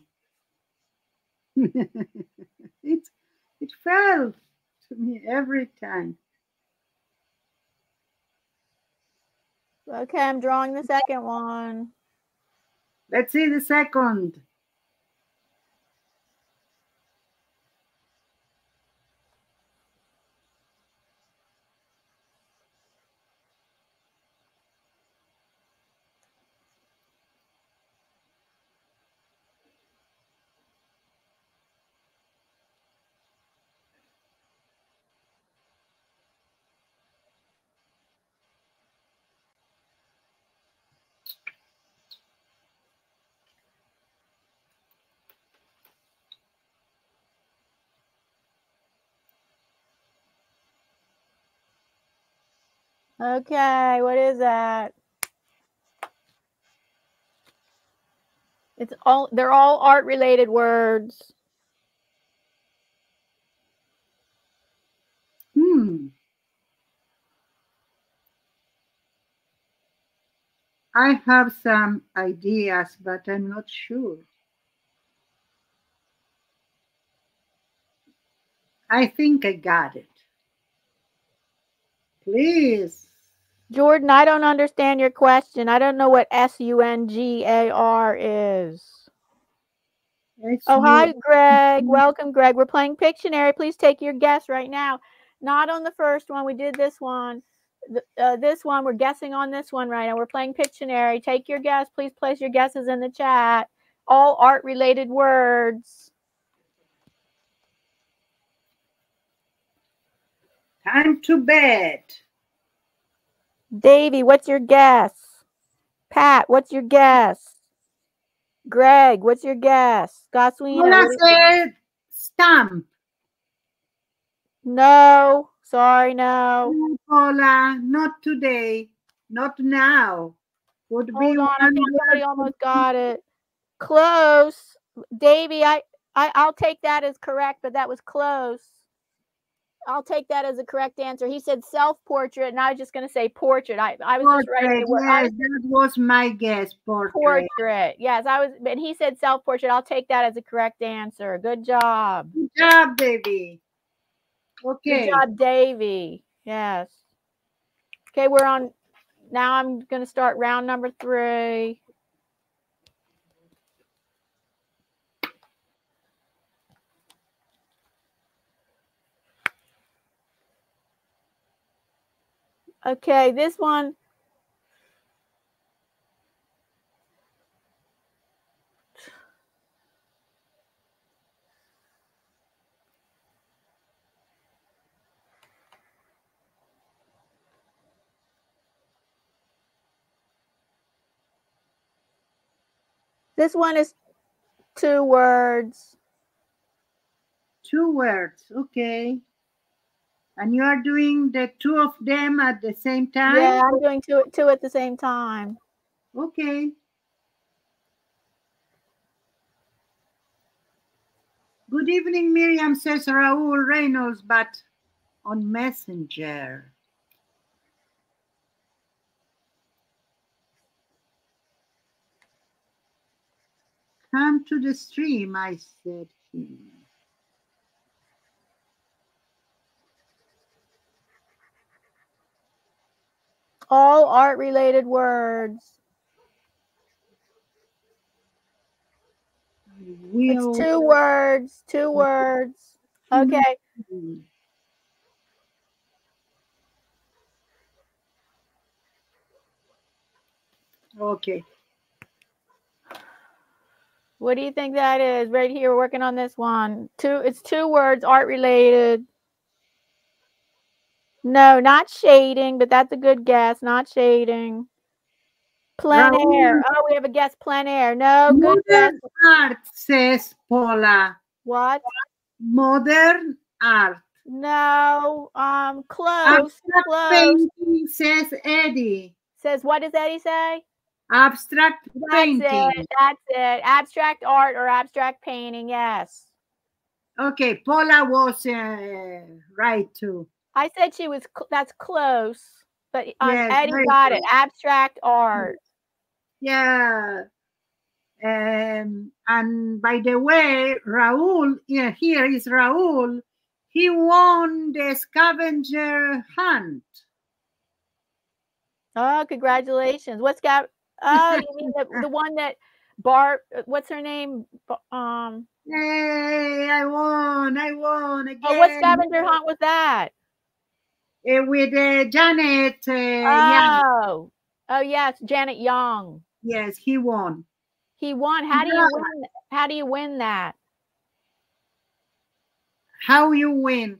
(laughs) it, it fell to me every time. Okay, I'm drawing the second one. Let's see the second. Okay, what is that? It's all they're all art related words. Hmm. I have some ideas, but I'm not sure. I think I got it. Please. Jordan, I don't understand your question. I don't know what S U N G A R is. It's Oh, hi. Greg. (laughs) Welcome, Greg. We're playing Pictionary. Please take your guess right now. Not on the first one. We did this one. Uh, this one, we're guessing on this one right now. We're playing Pictionary. Take your guess. Please place your guesses in the chat. all art related words. Time to bed. Davy, what's your guess? Pat, what's your guess? Greg, what's your guess? Goswina, Paula what is- said stamp. no. Sorry, no. No, Paula, not today. Not now. Would be Hold on, I think somebody almost got it. Close. Davy, I, I I'll take that as correct, but that was close. I'll take that as a correct answer. He said self-portrait, and I was just gonna say portrait. I, I was just writing Portrait, the word yes, that was my guess. Portrait. portrait. Yes, I was and he said self-portrait. I'll take that as a correct answer. Good job. Good job, baby. Okay. Good job, Davy. Yes. Okay, we're on now I'm gonna start round number three. Okay, this one. This one is two words. Two words. Okay. And you are doing the two of them at the same time? Yeah, I'm doing two two at the same time. Okay. Good evening, Miriam, says Raul Reynolds, but on Messenger. Come to the stream, I said. him. All art related words. Will It's two words, two words. (laughs) Okay. Okay. What do you think that is? Right here, working on this one. Two it's two words, art related. No, not shading, but that's a good guess. Not shading. Plein air. Oh, we have a guess. Plein air. No, good guess. Modern art, says Paula. What? Modern art. No. Um, close. Abstract Close. painting, says Eddie. Says what does Eddie say? Abstract That's painting. it. That's it. Abstract art or abstract painting. Yes. Okay, Paula was uh, right too. I said she was. Cl- that's close, but um, Yes, Eddie got it. Abstract art. Yeah. Um, and by the way, Raul, yeah, here is Raul. He won the scavenger hunt. Oh, congratulations! What's got? (laughs) Oh, you mean the, the one that Barb? What's her name? Um. Hey, I won! I won again. Oh, what scavenger hunt was that? Uh, with uh, Janet. Uh, Young. Oh. Oh yes, Janet Young. Yes, he won. He won. How do you win? How do you win that? How you win?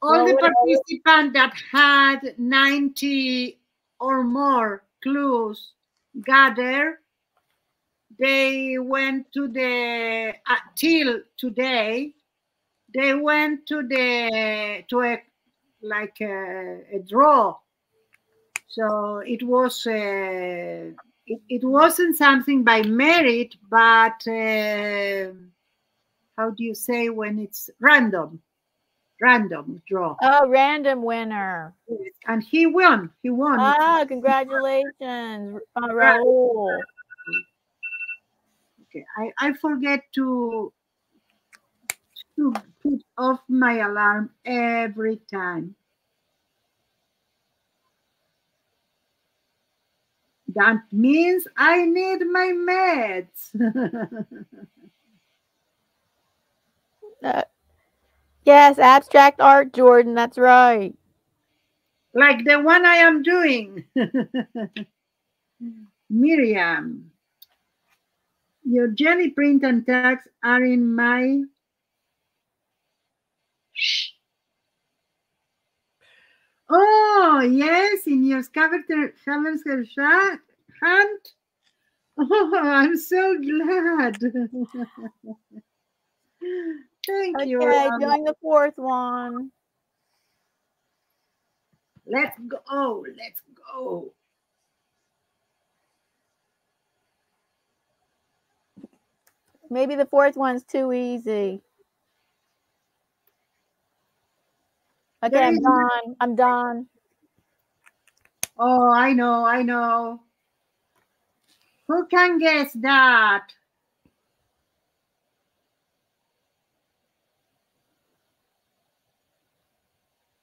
All Well, the participants that had 90 or more clues gathered, they went to the uh, till today. They went to the to a like a, a draw. So it was uh, it, it wasn't something by merit, but uh, how do you say when it's random? Random draw. Oh, random winner. And he won. He won. Ah, congratulations, uh, Raul. Okay, I, I forget to to put off my alarm every time. That means I need my meds. (laughs) Uh, yes, abstract art, Jordan. That's right. like the one I am doing. (laughs) Miriam. Your jelly print and tags are in my. Oh, yes, in your scavenger hunt. Oh, I'm so glad. Thank you. Okay, doing the fourth one. Let's go. Let's go. Maybe the fourth one's too easy. Okay, I'm done. I'm done. Oh, I know, I know. Who can guess that?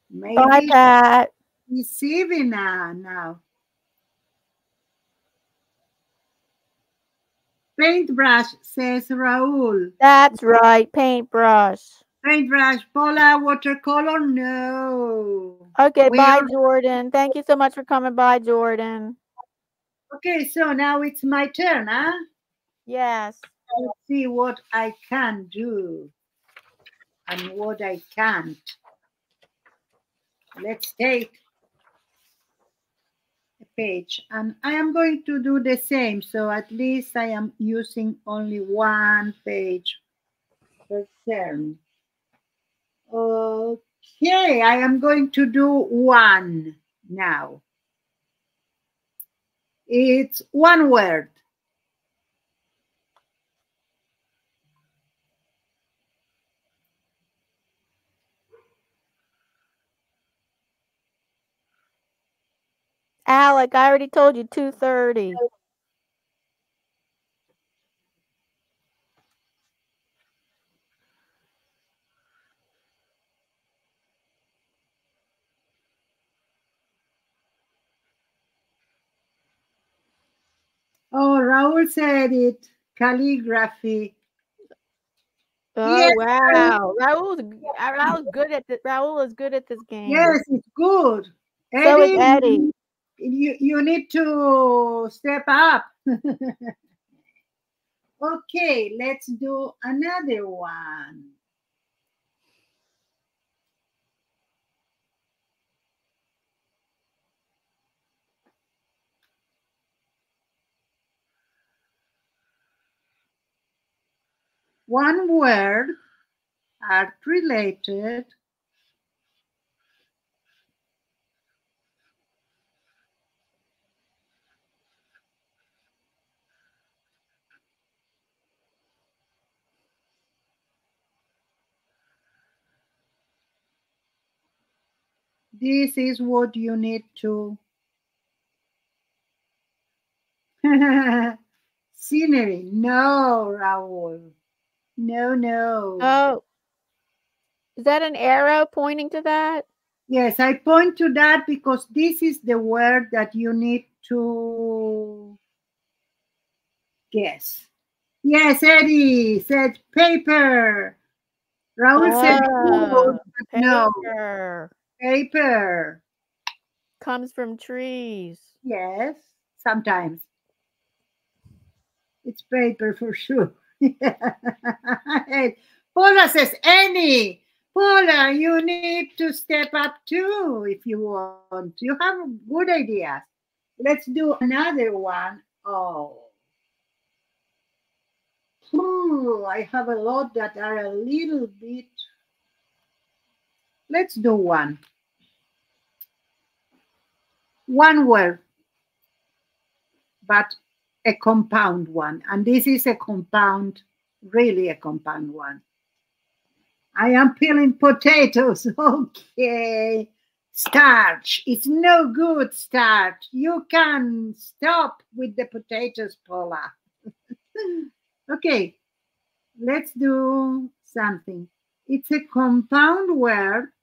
Maybe Pat. it's Sivina now. Paintbrush, says Raul. That's right, paintbrush. Paintbrush, Paula, watercolor, no. Okay, We bye, are- Jordan. Thank you so much for coming by, Jordan. Okay, so now it's my turn, huh? Yes. Let's see what I can do and what I can't. Let's take a page and I am going to do the same. So at least I am using only one page per turn. Okay, I am going to do one now. It's one word. Alec, I already told you 2.30. Oh, Raul said it. Calligraphy. Oh, Yes. wow. Raul's, Raul's good at this. Raul is good at this game. Yes, it's good. So is Eddie. You, you need to step up. (laughs) okay, let's do another one. One word, art related, This is what you need to. (laughs) Scenery. No, Raul. No, no. Oh. Is that an arrow pointing to that? Yes, I point to that because this is the word that you need to guess. Yes, Eddie said paper. Raul said Oh, wood, but no, Paper. paper. Comes from trees. Yes, sometimes. It's paper for sure. (laughs) Paula says, any. Paula, you need to step up too if you want. You have good ideas. Let's do another one. Oh. Ooh, I have a lot that are a little bit. Let's do one. One word, but a compound one. And this is a compound, really a compound one. I am peeling potatoes. (laughs) Okay. Starch. It's no good starch. You can stop with the potatoes, Paula. (laughs) okay. Let's do something. It's a compound word.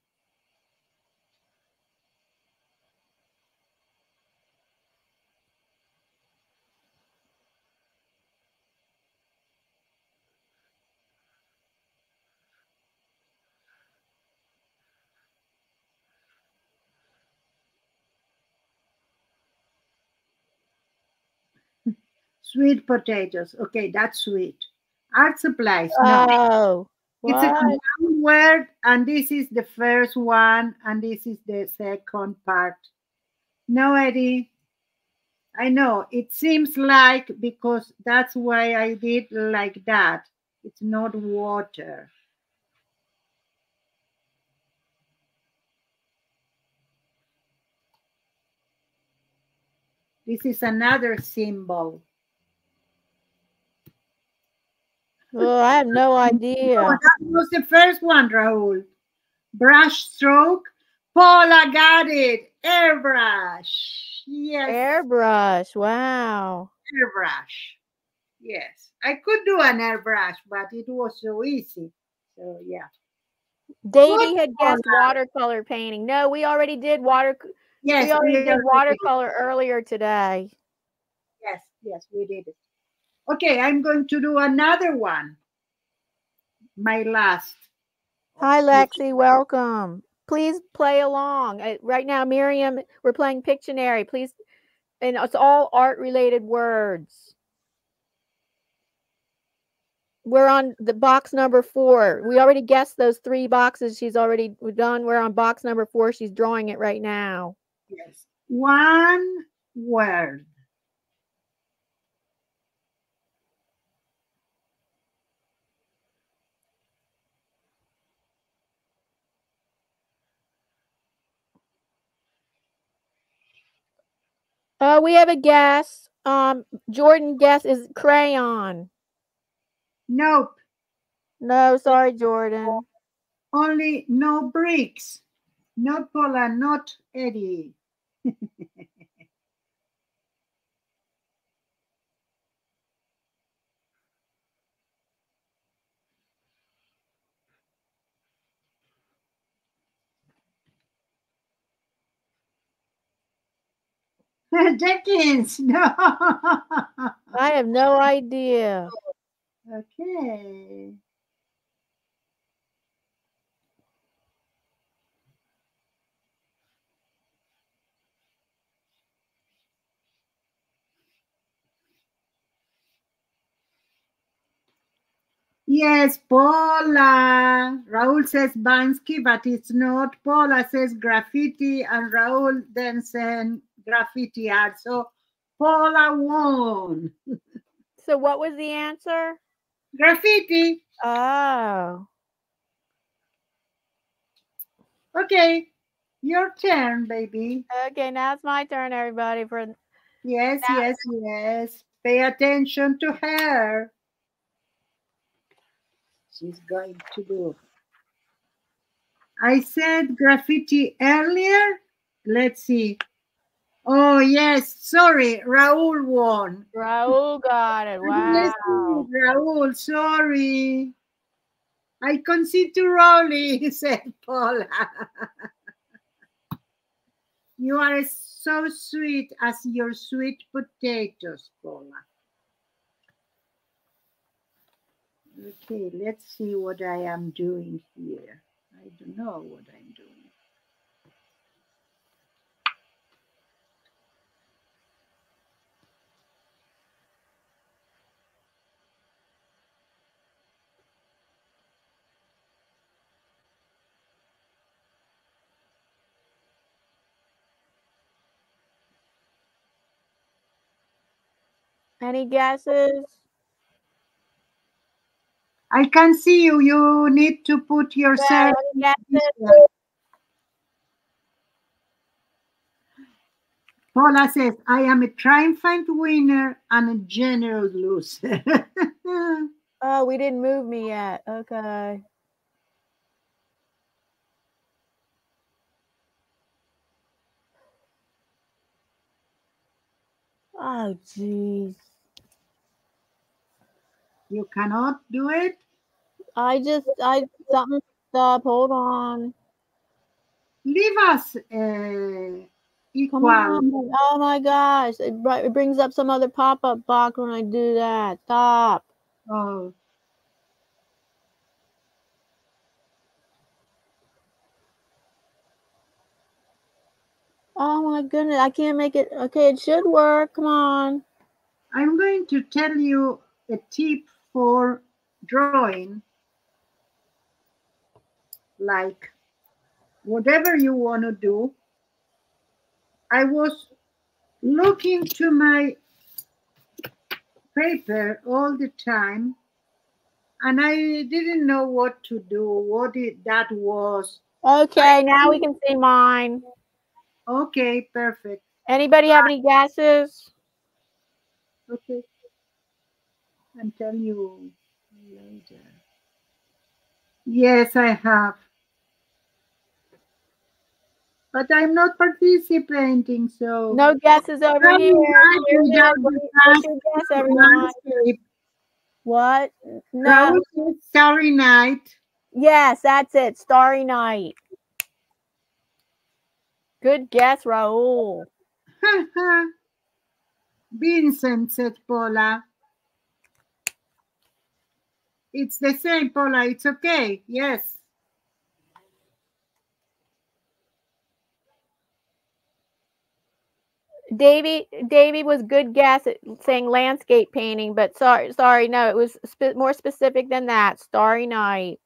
Sweet potatoes. Okay, that's sweet. Art supplies. No. Oh, It's a compound word, and this is the first one, and this is the second part. No, Eddie. I know it seems like because that's why I did like that. It's not water. This is another symbol. Oh, I have no (laughs) idea. Oh, that was the first one, Raul. Brush stroke. Paula got it. Airbrush. Yes. Airbrush. Wow. airbrush. Yes. I could do an airbrush, but it was so easy. So yeah. Davey had guessed watercolor painting. No, we already did water. Yes, we already did already- watercolor earlier today. Yes, yes, we did it. Okay, I'm going to do another one. My last. Hi, Lexi. Welcome. Please play along. Right now, Miriam, we're playing Pictionary. Please, and it's all art related words. We're on the box number four. We already guessed those three boxes. She's already done. We're on box number four. She's drawing it right now. Yes. One word. Oh, we have a guess. Um, Jordan guess is crayon. Nope. No, sorry, Jordan. Only no bricks. Not Paula, not Eddie. (laughs) (laughs) Jenkins, no. (laughs) I have no idea. okay. Yes, Paula. Raul says Banksy, but it's not. Paula says graffiti, and Raul then said graffiti art. So Paula won. So, what was the answer? Graffiti. Oh, Okay, your turn, baby. okay. Now it's my turn, everybody. For Yes, Now- yes, yes. Pay attention to her. She's going to do. I said graffiti earlier. Let's see. Oh, yes. Sorry. Raul won. Raul got it. (laughs) Wow. Raul, sorry. I concede to Rolly, (laughs) said Paula. (laughs) you are so sweet as your sweet potatoes, Paula. Okay, let's see what I am doing here. I don't know what I'm doing. Any guesses? I can see you. You need to put yourself. Yeah, Paula says, I am a triumphant winner and a generous loser. (laughs) Oh, we didn't move me yet. Okay. Oh, jeez. You cannot do it. I just, I, something stop. Hold on. Leave us uh, equal. Come on. Oh my gosh. It, it brings up some other pop up box when I do that. Stop. Oh, Oh my goodness. I can't make it. Okay, it should work. Come on. I'm going to tell you a tip for drawing. Like whatever you want to do. I was looking to my paper all the time and I didn't know what to do, what it, that was. Okay, now we can see mine. Okay, perfect. Anybody have any guesses? Okay. Tell you later. Yes, I have. But I'm not participating, so. No guesses over here. night Here's without your- the guess, everyone. What? No. Starry night. Yes, that's it. Starry Night. Good guess, Raul. (laughs) Vincent said Paula. It's the same, Paula. It's okay. Yes. Davy, Davy was good guess at saying landscape painting, but sorry, sorry, no, it was spe- more specific than that. Starry Night.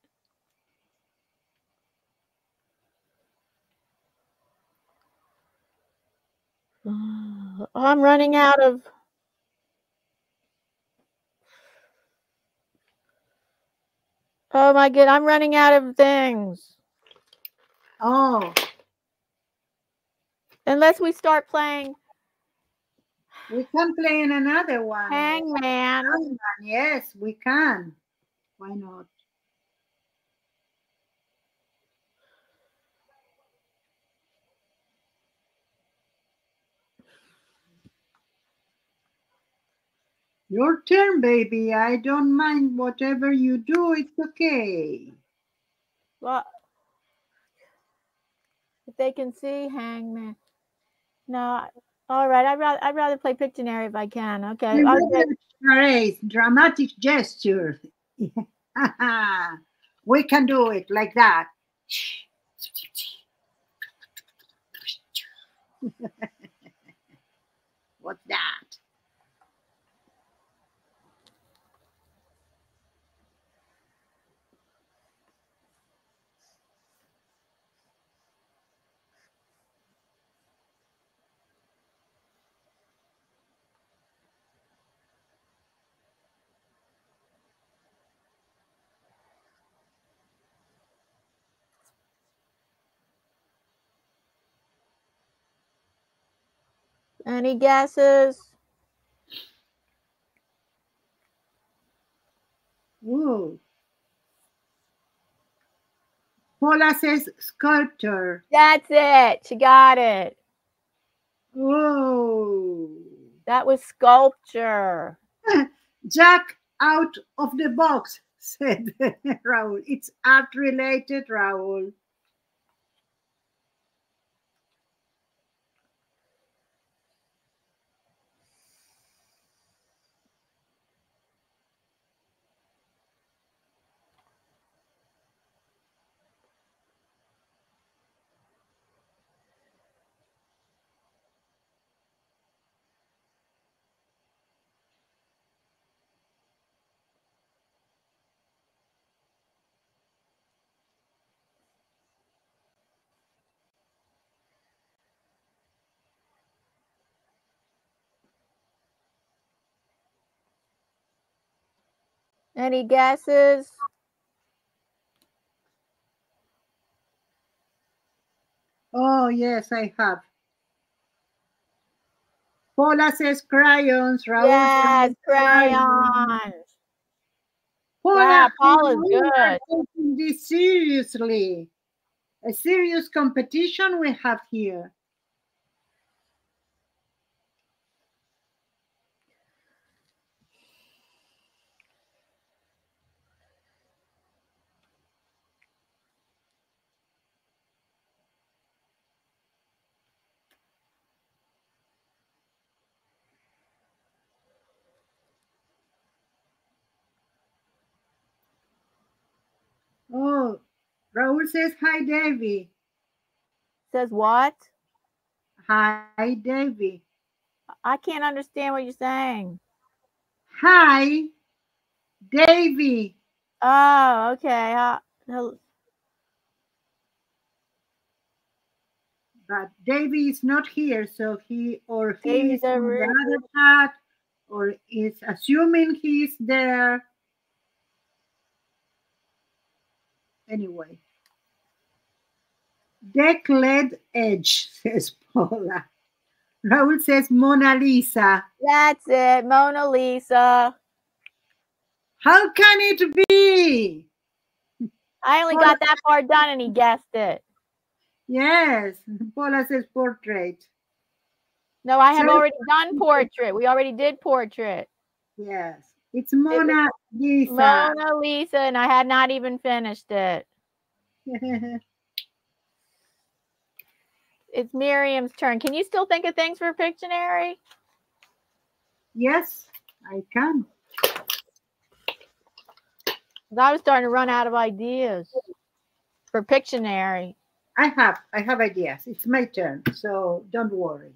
(sighs) I'm running out of. Oh my god, I'm running out of things. Oh, Unless we start playing we can play in another one. Hangman. Hangman, Yes, we can. Why not? Your turn, baby. I don't mind whatever you do. It's okay. Well, if they can see Hangman. No, all right. I'd rather I'd rather play Pictionary if I can. Okay. Raise dramatic gesture. (laughs) we can do it like that. (laughs) What's that? Any guesses? Whoa. Paula says sculptor. That's it. She got it. Whoa. That was sculpture. (laughs) Jack out of the box, (laughs) said Raul. It's art related, Raul. Any guesses? Oh, yes, I have. Paula says crayons, Raul. Yes, says crayons. Paula, Wow, Paula's we are taking this seriously. A serious competition we have here. Oh, Raul says hi, Davy. Says what? Hi, Davy. I can't understand what you're saying. Hi, Davy. Oh, okay. Uh, But Davy is not here, so he or he Davy's is the other chat, or is assuming he's there. Anyway. Deck led edge, (laughs) says Paula. Raul says Mona Lisa. that's it. Mona Lisa. How can it be? I only Paula- got that part done and he guessed it. Yes, Paula says portrait. No, I have So- already done portrait. We already did portrait. Yes, it's Mona Lisa. Mona Lisa, and I had not even finished it. (laughs) It's Miriam's turn. Can you still think of things for Pictionary? yes, I can. I was starting to run out of ideas for Pictionary. I have, I have ideas. It's my turn, so don't worry.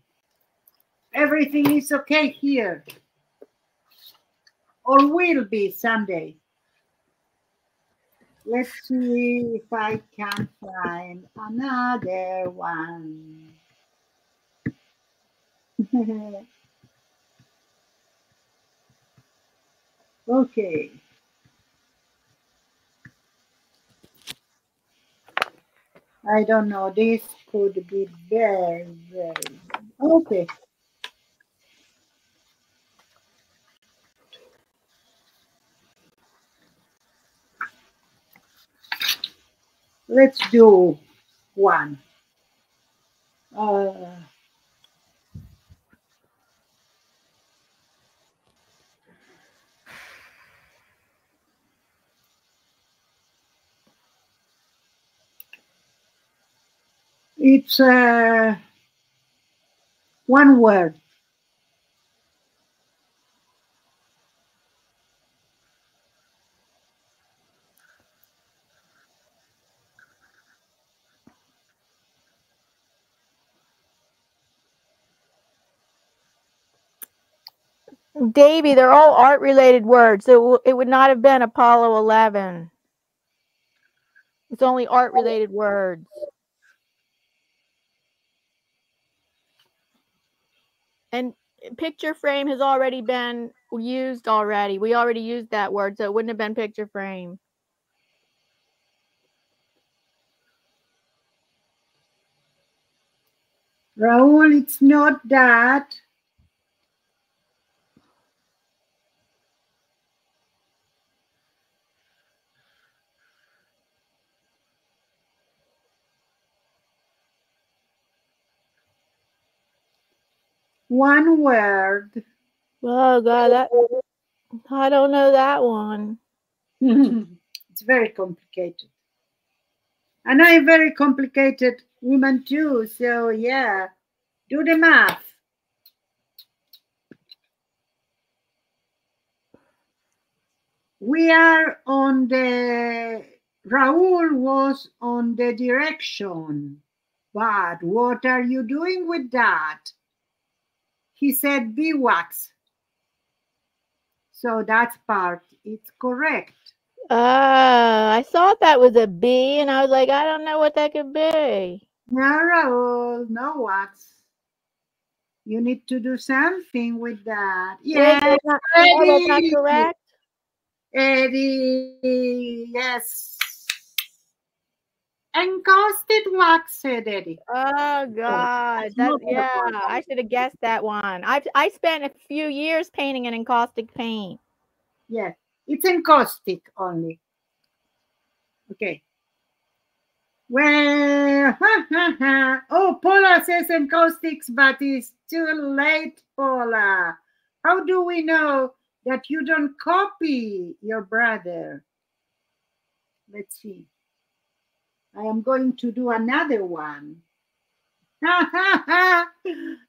Everything is okay here, or will be someday. Let's see if I can find another one. (laughs) okay. I don't know. This could be very, very. Okay. Let's do one. Uh, it's uh, one word. Davy, they're all art related words. So it, it would not have been Apollo 11. It's only art related words. And picture frame has already been used already. We already used that word, so it wouldn't have been picture frame. Raul, it's not that. One word. Oh god, that I don't know that one. (laughs) it's very complicated. And I'm a very complicated woman too. So yeah, do the math. We are on the Raul was on the direction. But what are you doing with that? He said beeswax. So that's part. It's correct. Uh, I thought that was a B, and I was like, I don't know what that could be. No, Raul, no wax. You need to do something with that. Yes, that's not, oh, that's not Eddie. correct. Eddie. Yes. Encaustic wax, said Eddie. Oh God, yeah. I should have guessed that one. I I spent a few years painting in encaustic paint. Yes, it's encaustic only. Okay. Well, (laughs) oh, Paula says encaustics, but it's too late, Paula. How do we know that you don't copy your brother? Let's see. I am going to do another one. (laughs)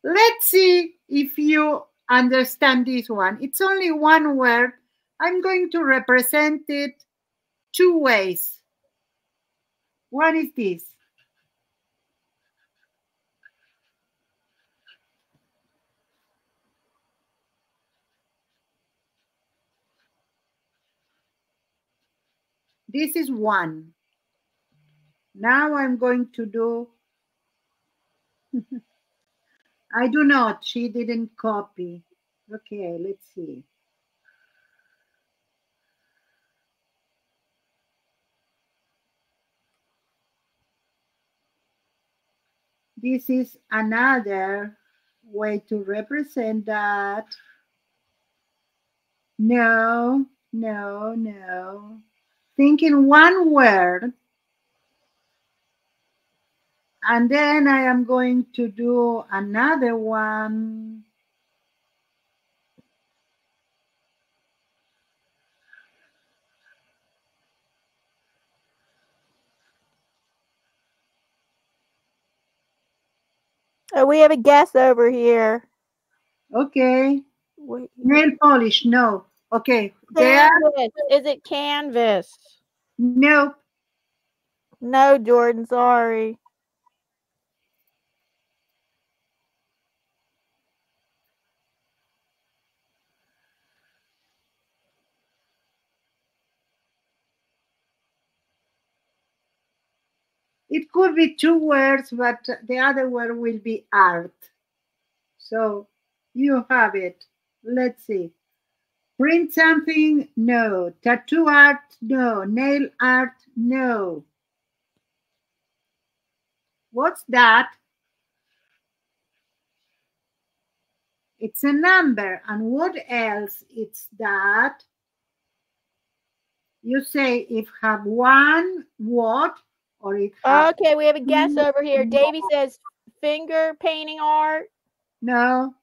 Let's see if you understand this one. It's only one word. I'm going to represent it two ways. One is this. This is one. Now I'm going to do, (laughs) I do not, she didn't copy. Okay, let's see. This is another way to represent that. No, no, no. Think in one word. And then I am going to do another one. Oh, we have a guest over here. Okay. Wait, Nail polish, no. Okay. Canvas. Is it canvas? nope. No, Jordan, sorry. It could be two words, but the other word will be art. So you have it. Let's see. Print something? No. Tattoo art? No. Nail art? No. What's that? It's a number. And what else? It's that. You say if have one, what? Or it Okay, we have a guest Mm, over here. Davy says finger painting art. No.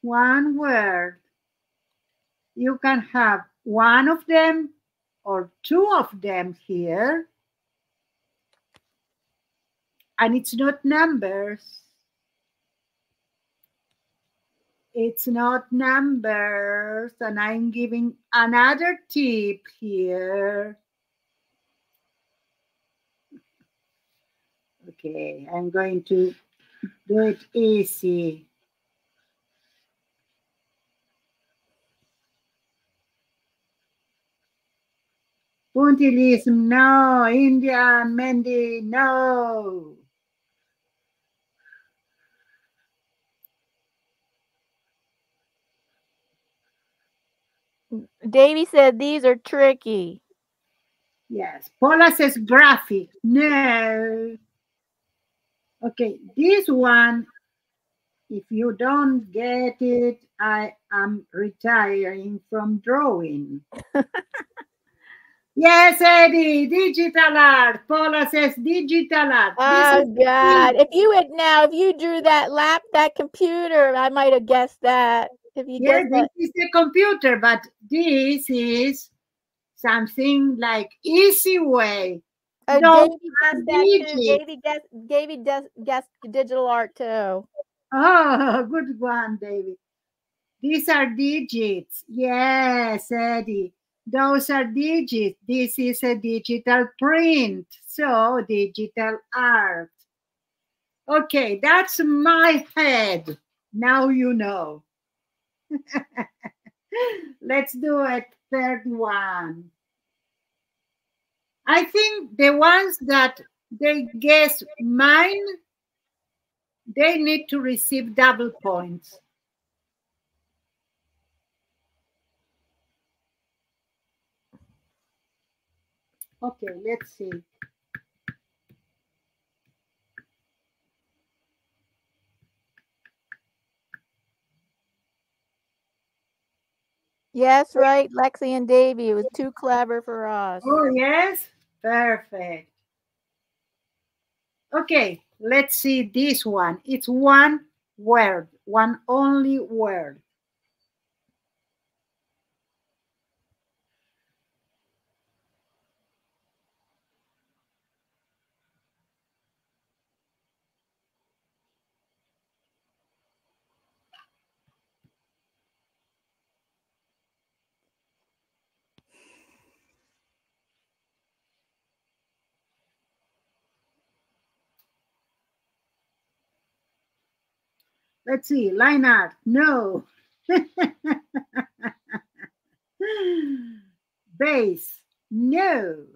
One word. You can have one of them or two of them here. And it's not numbers. It's not numbers. And I'm giving another tip here. Okay, I'm going to do it easy. Pointillism, no. Indian, Mehndi, no. Davy said these are tricky. Yes. Paula says graphic, no. Okay, this one, if you don't get it, I am retiring from drawing. (laughs) yes, Eddie, digital art. Paula says digital art. Oh God! If you had now, if you drew that lap, that computer, I might have guessed that. If you guessed this is the computer, but this is something like easy way. Oh, no, Davy guessed that too. Davy. Davy guessed, Davy guessed, guessed digital art too. Oh, (laughs) good one, David. These are digits. Yes, Eddie. Those are digits. This is a digital print. So, digital art. Okay, that's my head. Now you know. (laughs) Let's do a third one. I think the ones that they guess mine, they need to receive double points. Okay, let's see. Yes, right, Lexi and Davy. It was too clever for us. Oh, yes? Perfect. Okay, let's see this one. It's one word, one only word. Let's see, line art. No. (laughs) Space. No.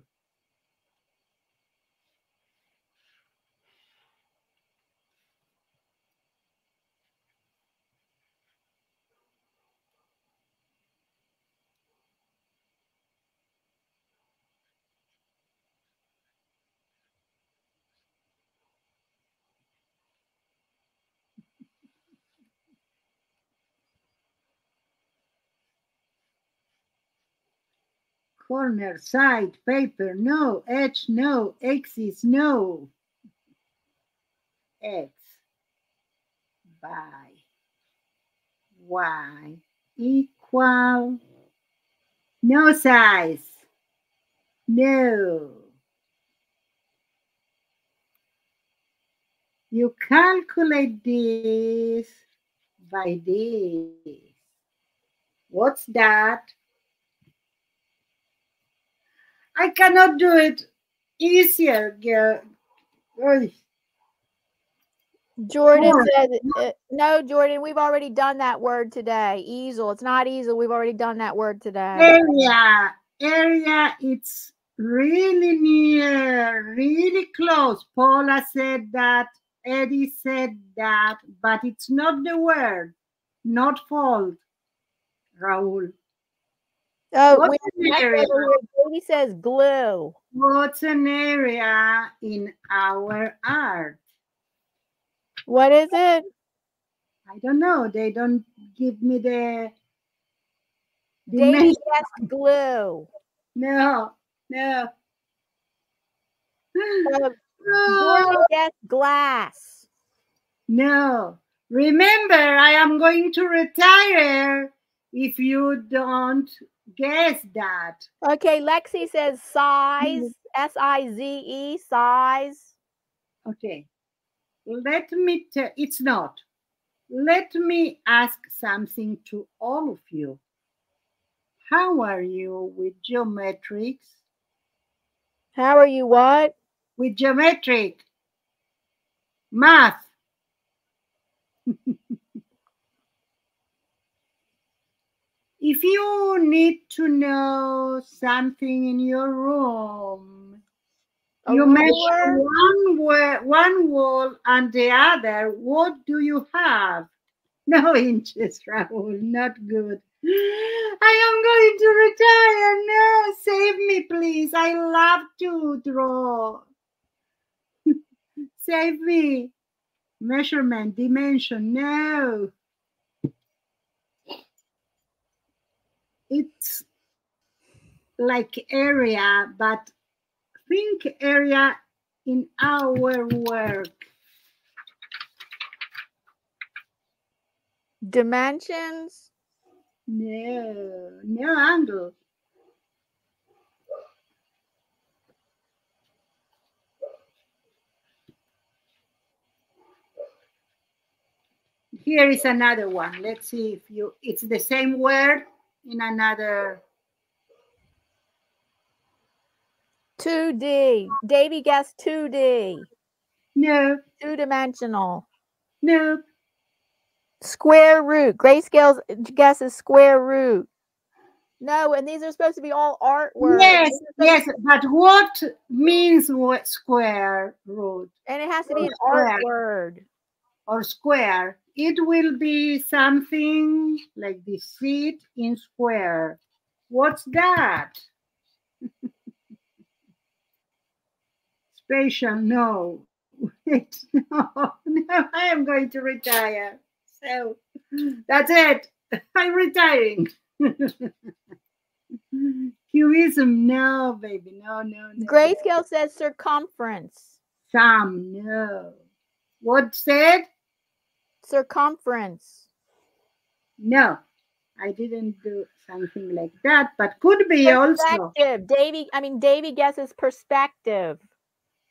Corner, side, paper, no, edge, no, axis, no. X by Y equal no size, no. You calculate this by this. What's that? I cannot do it easier, girl. Oy. Jordan Or- said, uh, no, Jordan, we've already done that word today. Easel. It's not easel. We've already done that word today. Area, area, it's really near, really close. Paula said that, Eddie said that, but it's not the word, not fault, Raul. Oh, What's we- an area? over. Baby says glue. What's an area in our art? What is it? I don't know. They don't give me the dimension. guessed glue. No, no. Uh, No. Jordan glass. No. Remember, I am going to retire if you don't guess that. Okay, Lexi says size. Mm-hmm. S I Z E size. Okay. Let me tell it's not. Let me ask something to all of you. How are you with geometrics? How are you? What? With geometric math. (laughs) if you need to know something in your room, A you measure one, wa- one wall and the other. What do you have? (laughs) No inches, Raul. Not good. I am going to retire. No, save me, please. I love to draw. (laughs) save me. Measurement, dimension. No. It's like area, but think area in our work. Dimensions? No, no angle. Here is another one. Let's see if you, it's the same word in another. 2D. Davy guessed 2D. No, Two dimensional. no, Square root. Grayscale's guesses square root. No, and these are supposed to be all art words. yes, These are supposed- yes, but what means what square root And it has to be an art word. or square? It will be something like the seat in square. What's that? (laughs) Spatial, no. (laughs) Wait, no, (laughs) no, I am going to retire. So that's it. I'm retiring. Cubism, no, baby, no, no, no. Grayscale says circumference. Some, no. What said? Circumference. No, I didn't do something like that, but could be also. Perspective. Davy, I mean, Davy guesses perspective.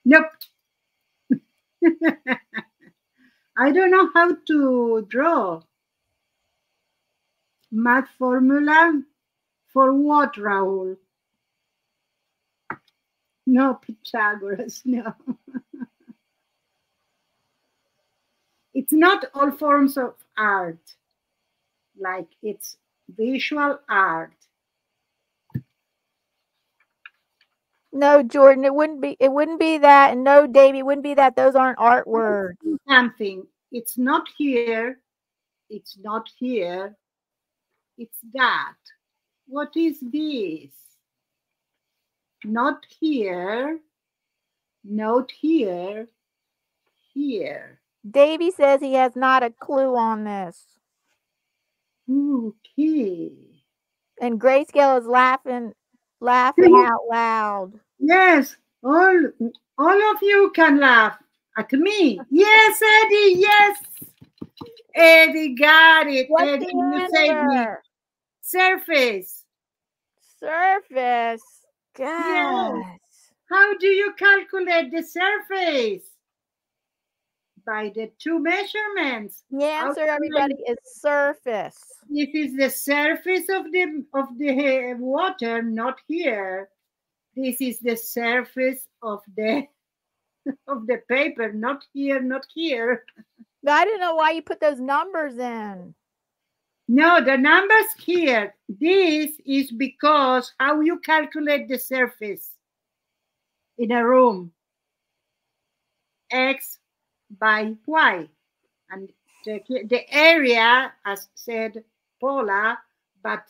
Nope. (laughs) I don't know how to draw. Math formula for what, Raul? No, Pythagoras, (laughs) no. It's not all forms of art, like it's visual art. No, Jordan, it wouldn't be it wouldn't be that. And no, Davey, it wouldn't be that. Those aren't art words. Something. It's not here. It's not here. It's that. What is this? Not here. Not here. Here. Davey says he has not a clue on this. Okay. And Grayscale is laughing laughing out loud. Yes, all all of you can laugh at me. (laughs) Yes, Eddie. Yes, Eddie got it. What's Eddie, the you saved me. Surface. Surface. Gosh. How do you calculate the surface? By the two measurements. The answer, everybody, is surface. This is the surface of the of the eh, water, not here. This is the surface of the (laughs) of the paper, not here, not here. I don't know why you put those numbers in. No, the numbers here. This is because how you calculate the surface in a room. X by Y. And the, the area, as said Paula, but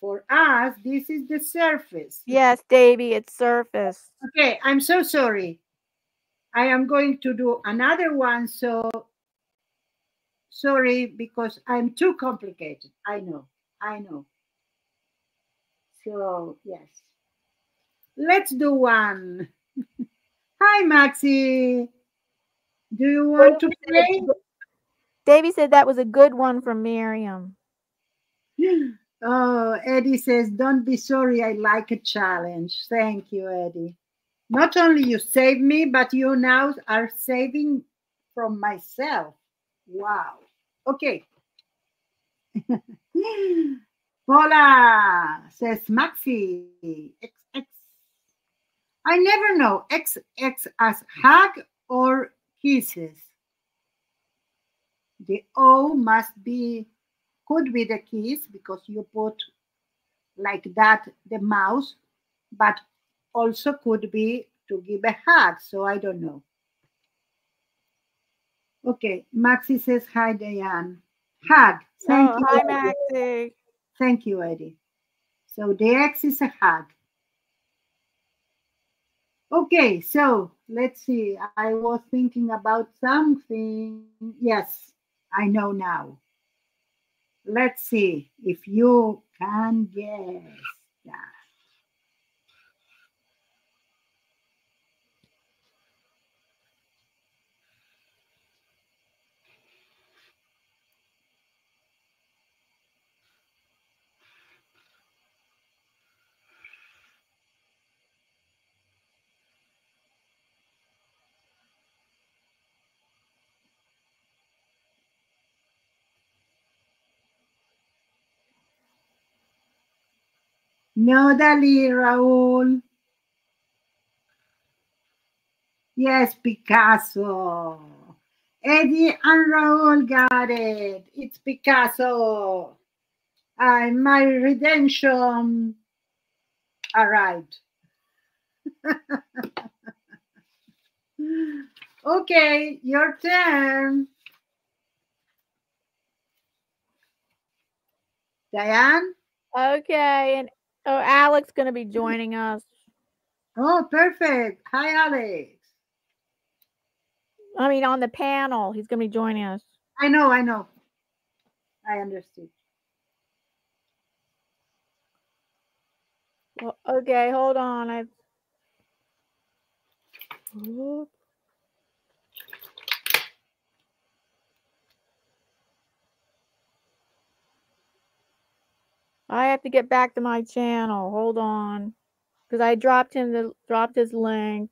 for us, this is the surface. Yes, Davy, it's surface. Okay, I'm so sorry. I am going to do another one. So sorry because I'm too complicated. I know, I know. So, yes. Let's do one. (laughs) Hi, Maxi. Do you want to play? Davy said that was a good one from Miriam. (gasps) Oh, Eddie says, don't be sorry. I like a challenge. Thank you, Eddie. Not only you save me, but you now are saving from myself. Wow. Okay. (laughs) Paula says, Maxi, XX. I never know X, X as hug or kisses. The O must be could be the kiss because you put like that the mouse, but also could be to give a hug. So I don't know. Okay, Maxi says hi, Diane. Hug. Thank oh, you. hi. Maxie. Thank you, Eddie. So the X is a hug. Okay, so let's see. I was thinking about something. Yes, I know now. Let's see if you can guess that. No, Dali, Raul. Yes, Picasso. Eddie and Raul got it. It's Picasso. Uh, my redemption arrived. (laughs) okay, your turn. Diane? Okay, and oh, Alex going to be mm-hmm. joining us. Oh, perfect. Hi, Alex. I mean, on the panel, he's going to be joining us. I know, I know. I understood. Well, okay, hold on. I. Oop. I have to get back to my channel. Hold on, because I dropped him the dropped his link.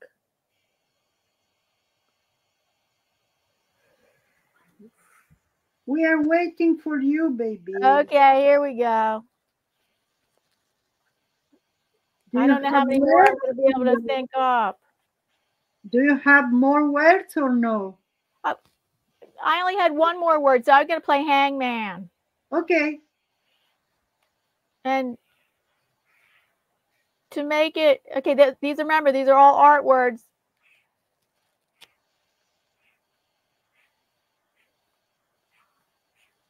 We are waiting for you, baby. Okay, here we go. Do I don't know how many more I'm words? going to be able to think up. Do you have more words or no? Uh, I only had one more word, so I'm going to play Hangman. Okay. And to make it okay, th- these remember these are all art words.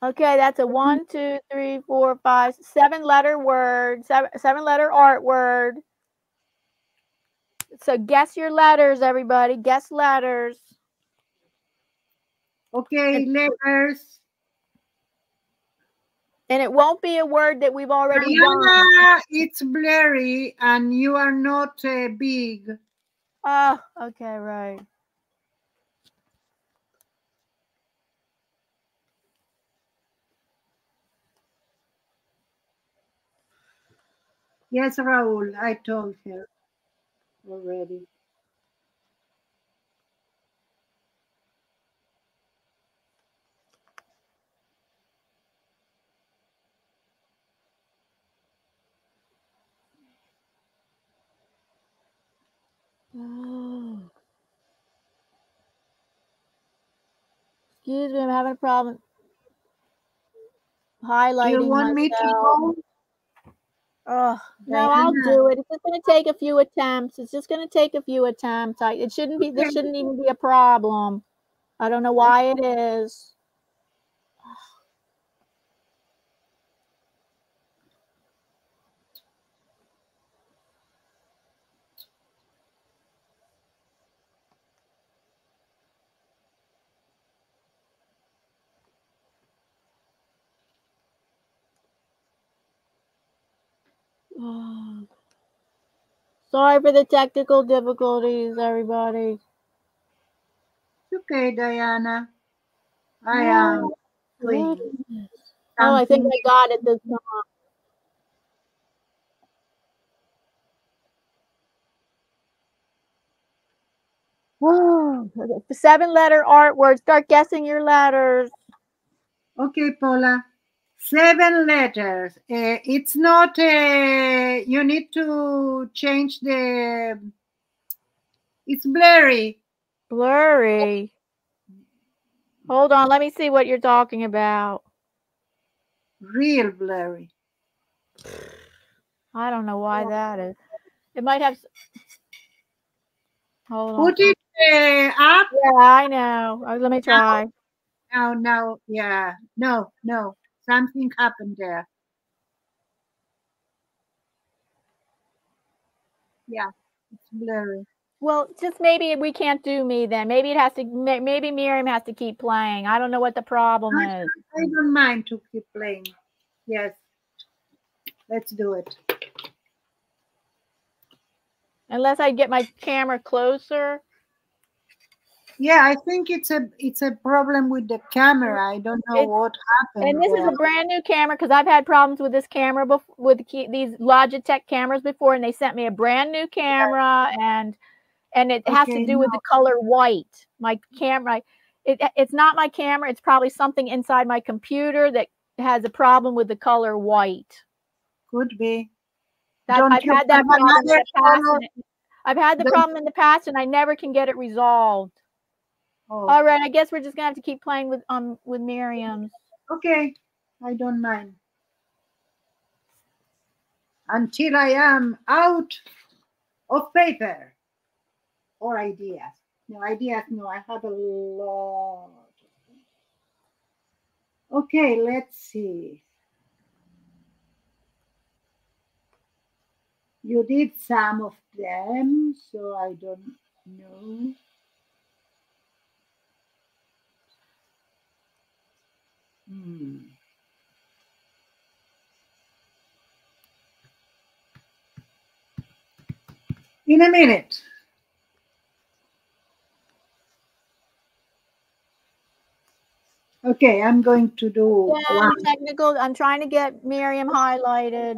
Okay, that's a one, mm-hmm. two, three, four, five, seven letter word, seven, seven letter art word. So guess your letters, everybody. Guess letters. Okay, letters. And it won't be a word that we've already done. Diana, it's blurry and you are not uh, big. Oh, okay, right. Yes, Raul, I told her already. Oh. (sighs) Excuse me, I'm having a problem highlighting You want me to myself. go? Oh, no, I'll do it. It's just going to take a few attempts. It's just going to take a few attempts. I, it shouldn't be. This shouldn't even be a problem. I don't know why it is. Oh. (sighs) Sorry for the technical difficulties, everybody. It's okay, Diana. I am um, goodness. Oh, I um, think something. I got it this time. (sighs) (sighs) Oh, seven letter art word. Start guessing your letters. Okay, Paula. Seven letters. Uh, it's not, uh, you need to change the, it's blurry. Blurry. Hold on, let me see what you're talking about. Real blurry. I don't know why that is. It might have. Hold on. Put it uh, up. Yeah, I know. Uh, Let me try. Now, no, yeah. No, no. Something happened there. Yeah, it's blurry. Well, just maybe we can't do me then. Maybe it has to. Maybe Miriam has to keep playing. I don't know what the problem I, is. I don't mind to keep playing. Yes. Let's do it. Unless I get my camera closer. Yeah, I think it's a it's a problem with the camera. I don't know what happened. And this is a brand new camera because I've had problems with this camera before, with the key, these Logitech cameras before, and they sent me a brand new camera, and and it has to Okay, do with the color white. My camera, it, it's not my camera. It's probably something inside my computer that has a problem with the color white. Could be. That I've had that problem in the past. color? and it- I've had the problem in the past, and I never can get it resolved. Oh, All right, I guess we're just gonna have to keep playing with um with Miriam's. okay. I don't mind. Until I am out of paper or ideas. No ideas. No, I have a lot. Okay, let's see. You did some of them, so I don't know. Hmm. In a minute. Okay, I'm going to do Yeah, one. technical. I'm trying to get Miriam highlighted.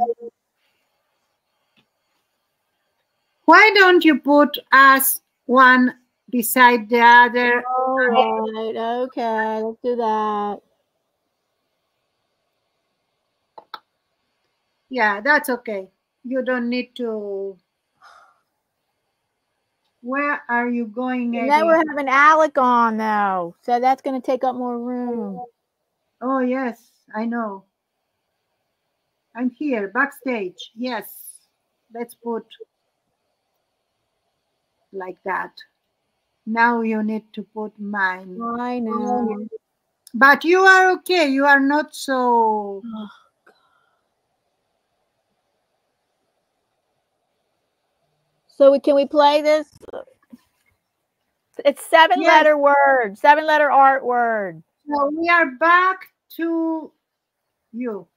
Why don't you put us one beside the other? All right. Okay. Let's do that. Yeah, that's okay. You don't need to. Where are you going? Then we're having Alec on though, so that's going to take up more room. Oh, oh, yes, I know. I'm here backstage. Yes. let's put like that. Now you need to put mine. I know. But you are okay. You are not so. So we- can we play this? It's seven Yes. letter word, seven letter art word. So we are back to you.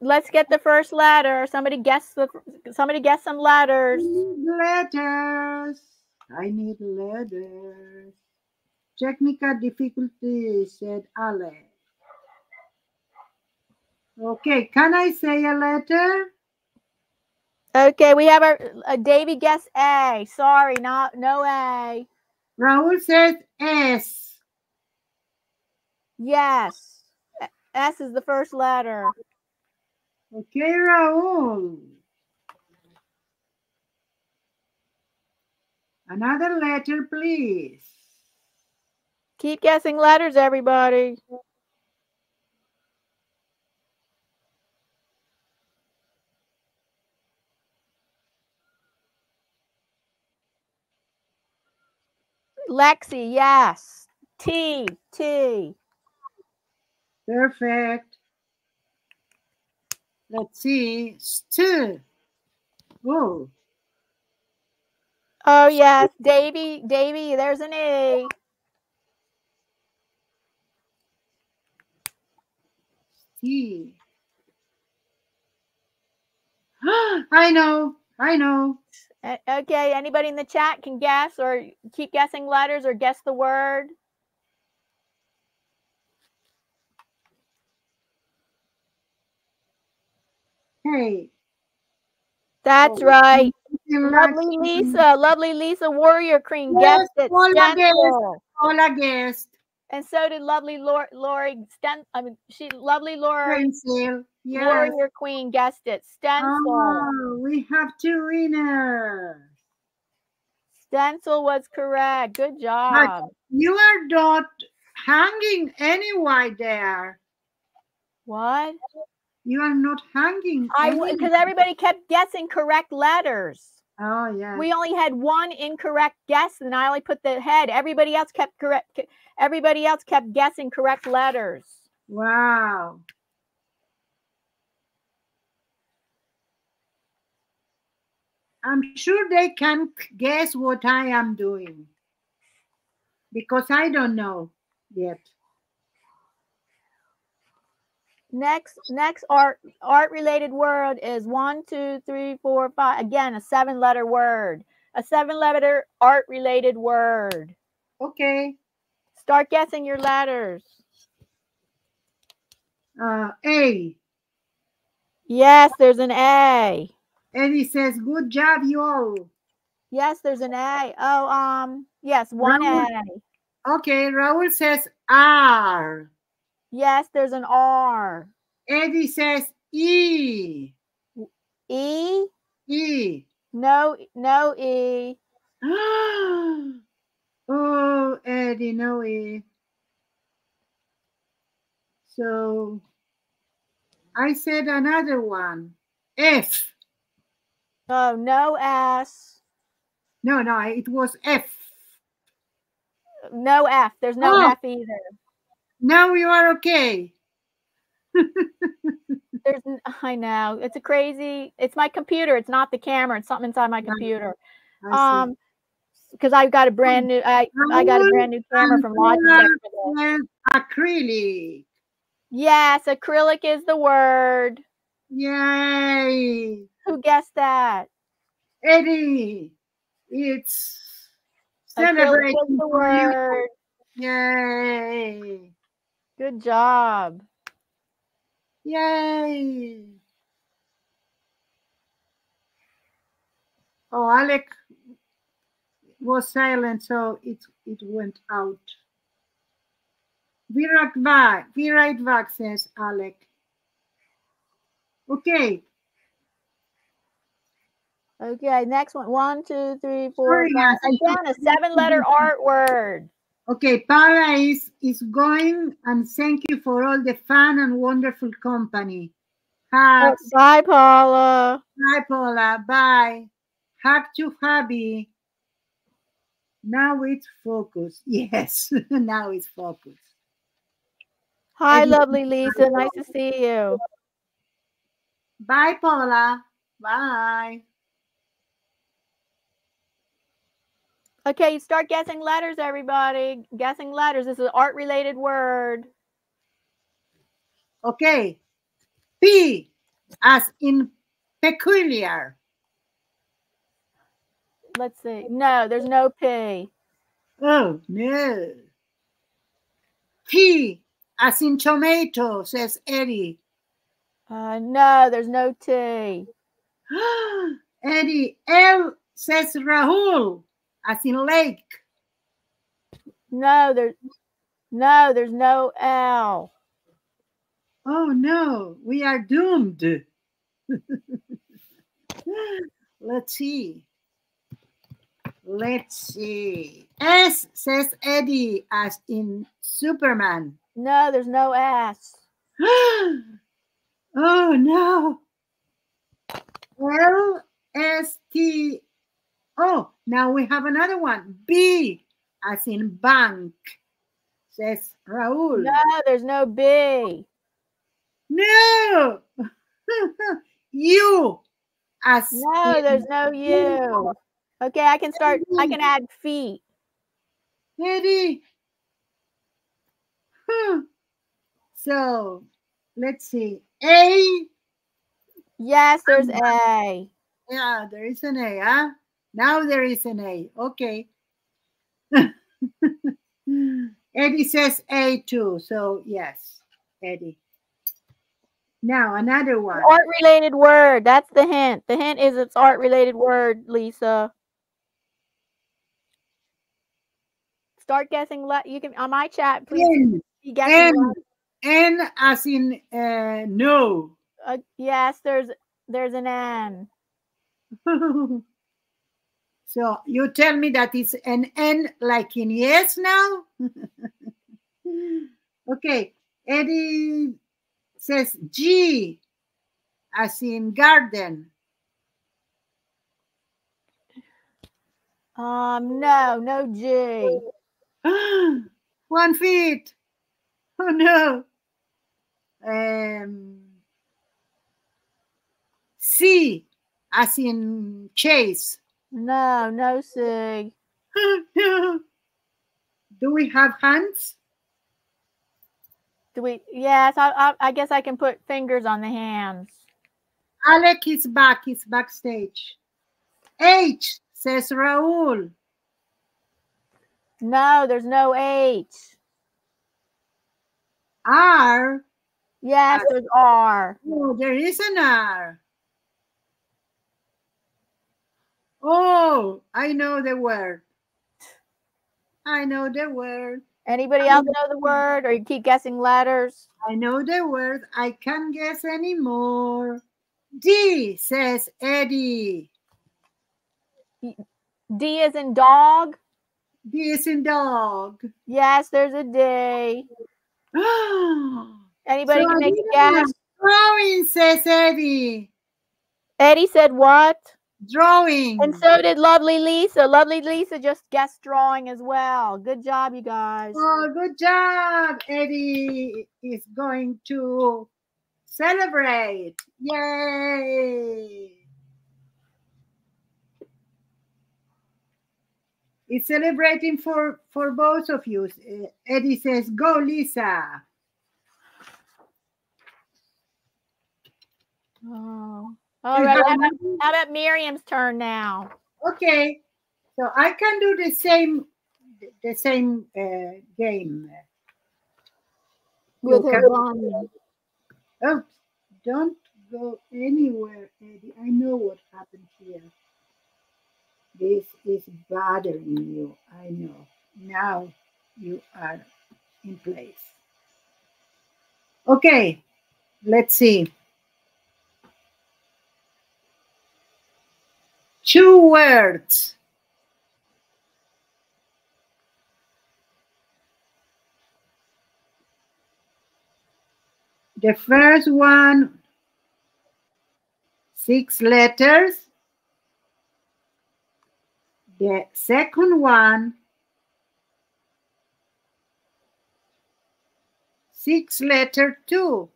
Let's get the first letter. Somebody guess the somebody guess some letters. Need letters. I need letters. Technical difficulty, said Ale. Okay, can I say a letter? Okay, we have our uh, Davy guess A. Sorry, not no A. Raul says S. Yes. S is the first letter. Okay, Raul. Another letter, please. Keep guessing letters, everybody. Lexi, yes. T, T. Perfect. Let's see. St. Oh, Oh, yes. Davy, Davy, there's an E. T. (gasps) I know. I know. Okay, anybody in the chat can guess or keep guessing letters or guess the word. Hey. That's Oh, right. Lovely Lisa, lovely Lisa Warrior Queen Yes, guessed it. Paula guessed. Stencil. Paula guessed. And so did lovely Lor- Lori Sten. I mean, she lovely Lori Pencil. Yes. Warrior Queen guessed it. Stencil. Oh, we have two winners. Stencil was correct. Good job. You are not hanging anywhere there. What? You are not hanging. I because everybody kept guessing correct letters. Oh yeah. We only had one incorrect guess, and I only put the head. Everybody else kept correct. Everybody else kept guessing correct letters. Wow. I'm sure they can guess what I am doing because I don't know yet. Next, next art art related word is one, two, three, four, five. Again, a seven letter word. A seven letter art related word. Okay. Start guessing your letters. Uh, A. Yes, there's an A. Eddie says, "Good job, you all." Yes, there's an A. Oh, um, yes, one Raul. A. Okay. Raul says R. Yes, there's an R. Eddie says E. E. E. No, no E. (gasps) oh, Eddie, no E. So I said another one. F. Oh, no S. No, no, it was F. No F. There's no Oh. F either. Now you are okay. (laughs) There's, I know it's a crazy. It's my computer. It's not the camera. It's something inside my computer. Um, because I've got a brand new. I I got a brand new camera from Logitech for acrylic. Yes, acrylic is the word. Yay. Who guessed that? Eddie, it's celebrating the word. Yay. Good job. Yay. Oh, Alec was silent, so it it went out. Be right back. Be right back, says Alec. Okay. Okay, next one. One, two, three, four, Sorry, five. Again, a seven-letter art word. Okay, Paula is, is going and thank you for all the fun and wonderful company. Hugs. Bye, Paula. Bye, Paula. Bye. Hug to hubby. Now it's focus. (laughs) Yes, (laughs) now it's focus. Hi, Eddie. lovely Lisa. Nice to see you. Bye, Paula. Bye. Okay, start guessing letters, everybody. Guessing letters. This is an art related word. Okay. P as in peculiar. Let's see. No, there's no P. Oh, no. T as in tomato, says Eddie. Uh, no, there's no T. (gasps) Eddie, L says Rahul, as in lake. No, there's no, there's no L. Oh no, we are doomed. (laughs) Let's see. Let's see. S says Eddie, as in Superman. No, there's no S. (gasps) oh no. L S T. Oh, now we have another one. B as in bank, says Raul. No, there's no B. No. (laughs) you as No, there's no you. Okay, I can start. I can add feet. Eddie. Huh. So let's see. A. Yes, there's A. Yeah, there is an A, huh? Now there is an A. Okay. (laughs) Eddie says A too. So yes, Eddie. Now another one. Art related word. That's the hint. The hint is it's art related word, Lisa. Start guessing. Let you can on my chat. Please N. be guessing. N. N as in uh, no. Uh, yes, there's there's an N. (laughs) so you tell me that it's an N like in yes now? (laughs) okay. Eddie says G as in garden. Um, no, no G. (gasps) One feet. (laughs) Oh no. Um, C as in chase. No, no C. (laughs) Do we have hands? Do we? Yes, I, I, I guess I can put fingers on the hands. Alec is back. He's backstage. H says Raul. No, there's no H. R. Yes, there's R. Oh, there is an R. Oh, I know the word. I know the word. Anybody else know the word, or you keep guessing letters? I know the word. I can't guess anymore. D says Eddie. D is in dog. D is in dog. Yes, there's a D. (gasps) Anybody So can make a guess? Drawing says Eddie. Eddie said what? Drawing. And so did Lovely Lisa. Lovely Lisa just guessed drawing as well. Good job, you guys. Oh, good job. Eddie is going to celebrate. Yay. It's celebrating for, for both of you. Eddie says, Go, Lisa. Oh. All right. How about, how about Miriam's turn now? Okay. So I can do the same the same uh, game. With her can-. Oh, don't go anywhere, Eddie. I know what happened here. This is bothering you. I know. Now you are in place. Okay, let's see. Two words. The first one six letters. The second one, six letter two.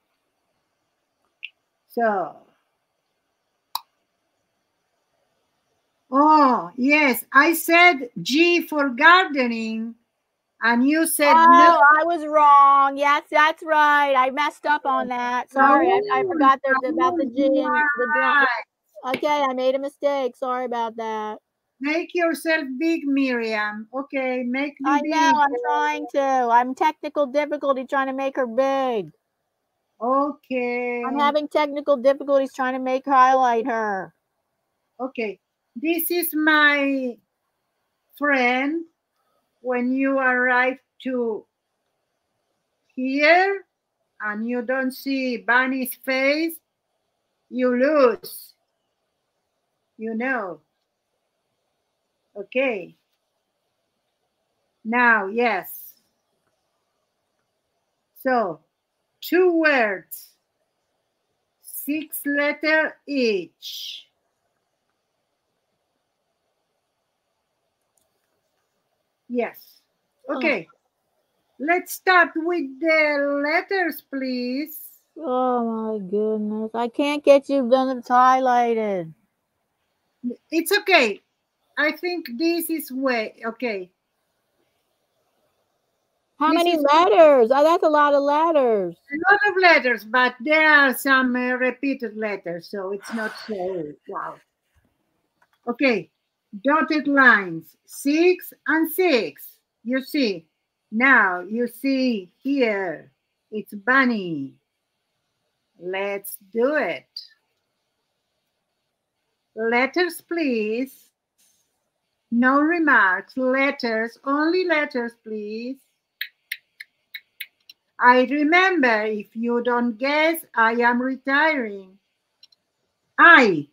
So, oh, yes, I said G for gardening, and you said oh, no. I was wrong. Yes, that's right. I messed up on oh, that. Sorry, I, I forgot there, no, about the G and the. Okay, I made a mistake. Sorry about that. Make yourself big, Miriam. Okay, make me I big. know. I'm trying to. I'm technical difficulty trying to make her big. Okay. I'm having technical difficulties trying to make highlight her. Okay. This is my friend. When you arrive to here and you don't see Bunny's face, you lose. You know. Okay. Now, yes. So, two words, six letter each. Yes. Okay. Let's start with the letters, please. Oh my goodness. I can't get you done it's highlighted. It's okay. I think this is way okay. How This many letters? Oh, that's a lot of letters. A lot of letters, but there are some uh, repeated letters, so it's not so wow. Okay, dotted lines, six and six. You see, now you see here, it's bunny. Let's do it. Letters, please. No remarks, letters, only letters, please. I remember if you don't guess, I am retiring. I.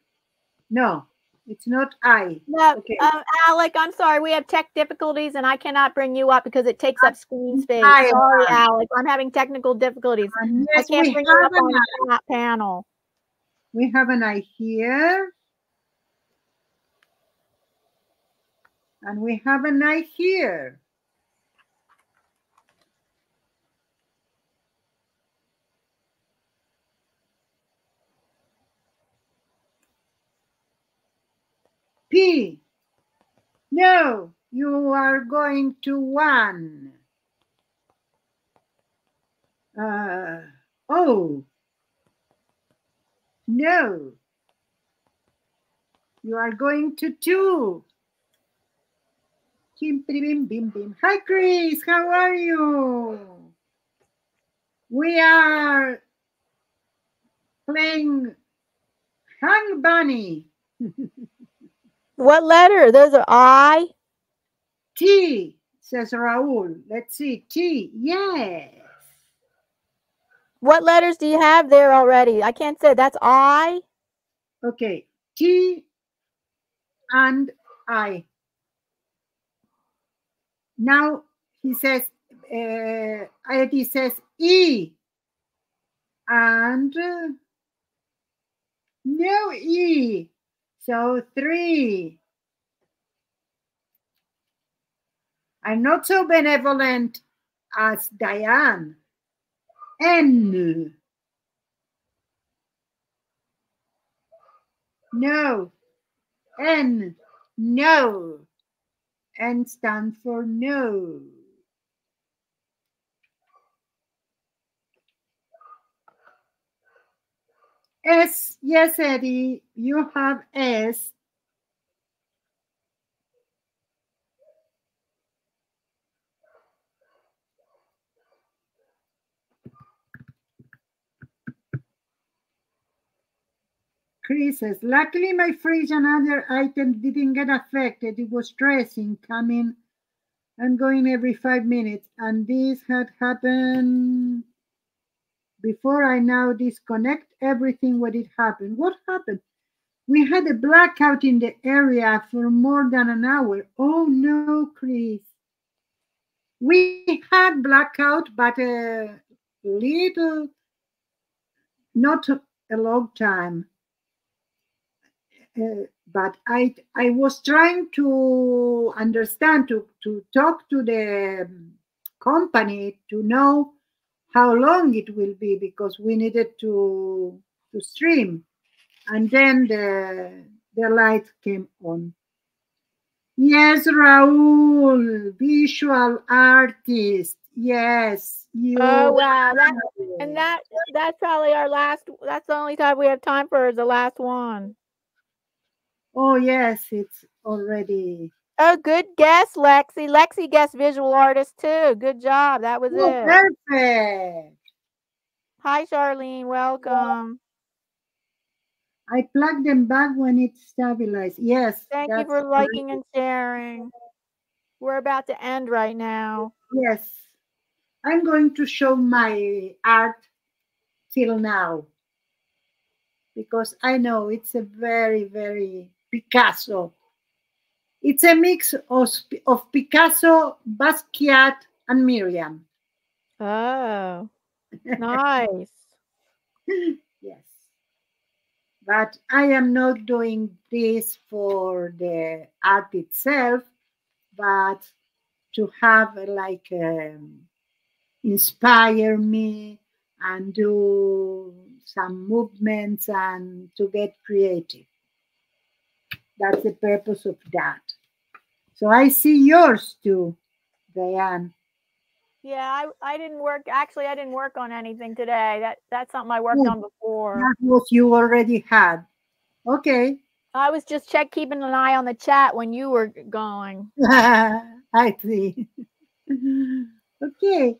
No, it's not I. No, Okay. um, Alec, I'm sorry. We have tech difficulties and I cannot bring you up because it takes up screen space. I Sorry, am. Alec. I'm having technical difficulties. And I can't bring you up on I. the chat panel. We have an I here. And we have an I here. P. No, you are going to one. Uh, O. No. You are going to two. Kim, bim, bim, bim. Hi, Chris. How are you? We are playing Hang Bunny. (laughs) What letter? Those are I. T, says Raul. Let's see. T. Yes. What letters do you have there already? I can't say that's I. Okay. T and I. Now he says, uh, Ayati says E. And uh, no E. So three. I'm not so benevolent as Diane. N. No. N. No. N stands for no. S. Yes, Eddie. You have S. Chris says, luckily my fridge and other items didn't get affected. It was stressing, coming and going every five minutes. And this had happened before I now disconnect everything what it happened. What happened? We had a blackout in the area for more than an hour. Oh no, Chris. We had blackout, but a little, not a long time. uh, but I I was trying to understand to to talk to the company to know how long it will be because we needed to to stream, and then the the light came on. Yes, Raul, visual artist. Yes, you. Oh wow, that and that that's probably our last. That's the only time we have time for is the last one. Oh yes, it's already. Oh, good guess, Lexi. Lexi guessed visual artist too. Good job. That was Oh, it. perfect. Hi, Charlene. Welcome. I plugged them back when it stabilized. Yes. Thank you for liking and sharing. We're about to end right now. Yes. I'm going to show my art till now because I know it's a very, very Picasso. It's a mix of, of Picasso, Basquiat, and Miriam. Oh, (laughs) nice. yes. But I am not doing this for the art itself, but to have like um, inspire me and do some movements and to get creative. That's the purpose of that. So I see yours too, Diane. Yeah, I, I didn't work. Actually, I didn't work on anything today. That that's something I worked Oh, on before. That was you already had. Okay. I was just check keeping an eye on the chat when you were going. (laughs) I see. (laughs) okay.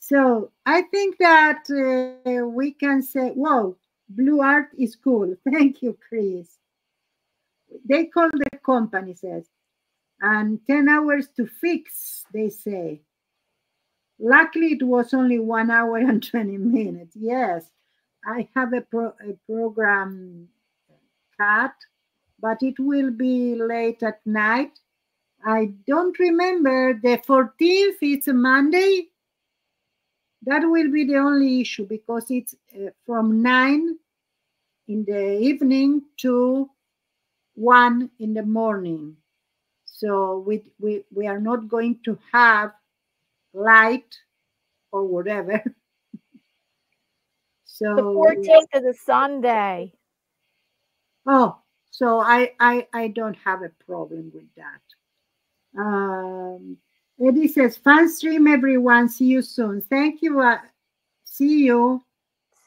So I think that uh, we can say, whoa, blue art is cool. (laughs) Thank you, Chris. They call the company says, and 10 hours to fix, they say. Luckily, it was only one hour and (laughs) 20 minutes. Yes, I have a, pro- a program cut, but it will be late at night. I don't remember. The 14th, it's a Monday. That will be the only issue because it's uh, from 9 in the evening to 1 in the morning. So we, we, we are not going to have light or whatever. (laughs) so The 14th is a Sunday. Oh, so I, I I don't have a problem with that. Um, Eddie says, "Fun stream, everyone. See you soon. Thank you. Uh, see you.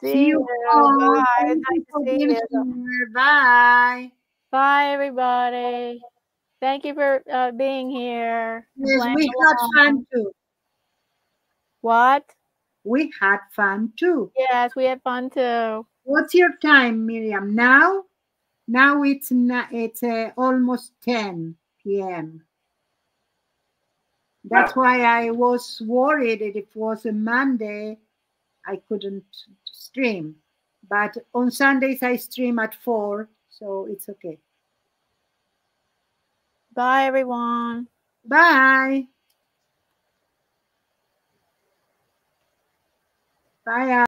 See you. all. Bye. Thank Nice you to for see being you. here. Bye. Bye, everybody. Thank you for uh, being here. Yes, we had along. fun too. What? We had fun too. Yes, we had fun too. What's your time, Miriam? Now, now it's it's uh, almost 10 p.m. That's why I was worried that if it was a Monday, I couldn't stream. But on Sundays I stream at four, so it's okay. Bye, everyone. Bye. Bye.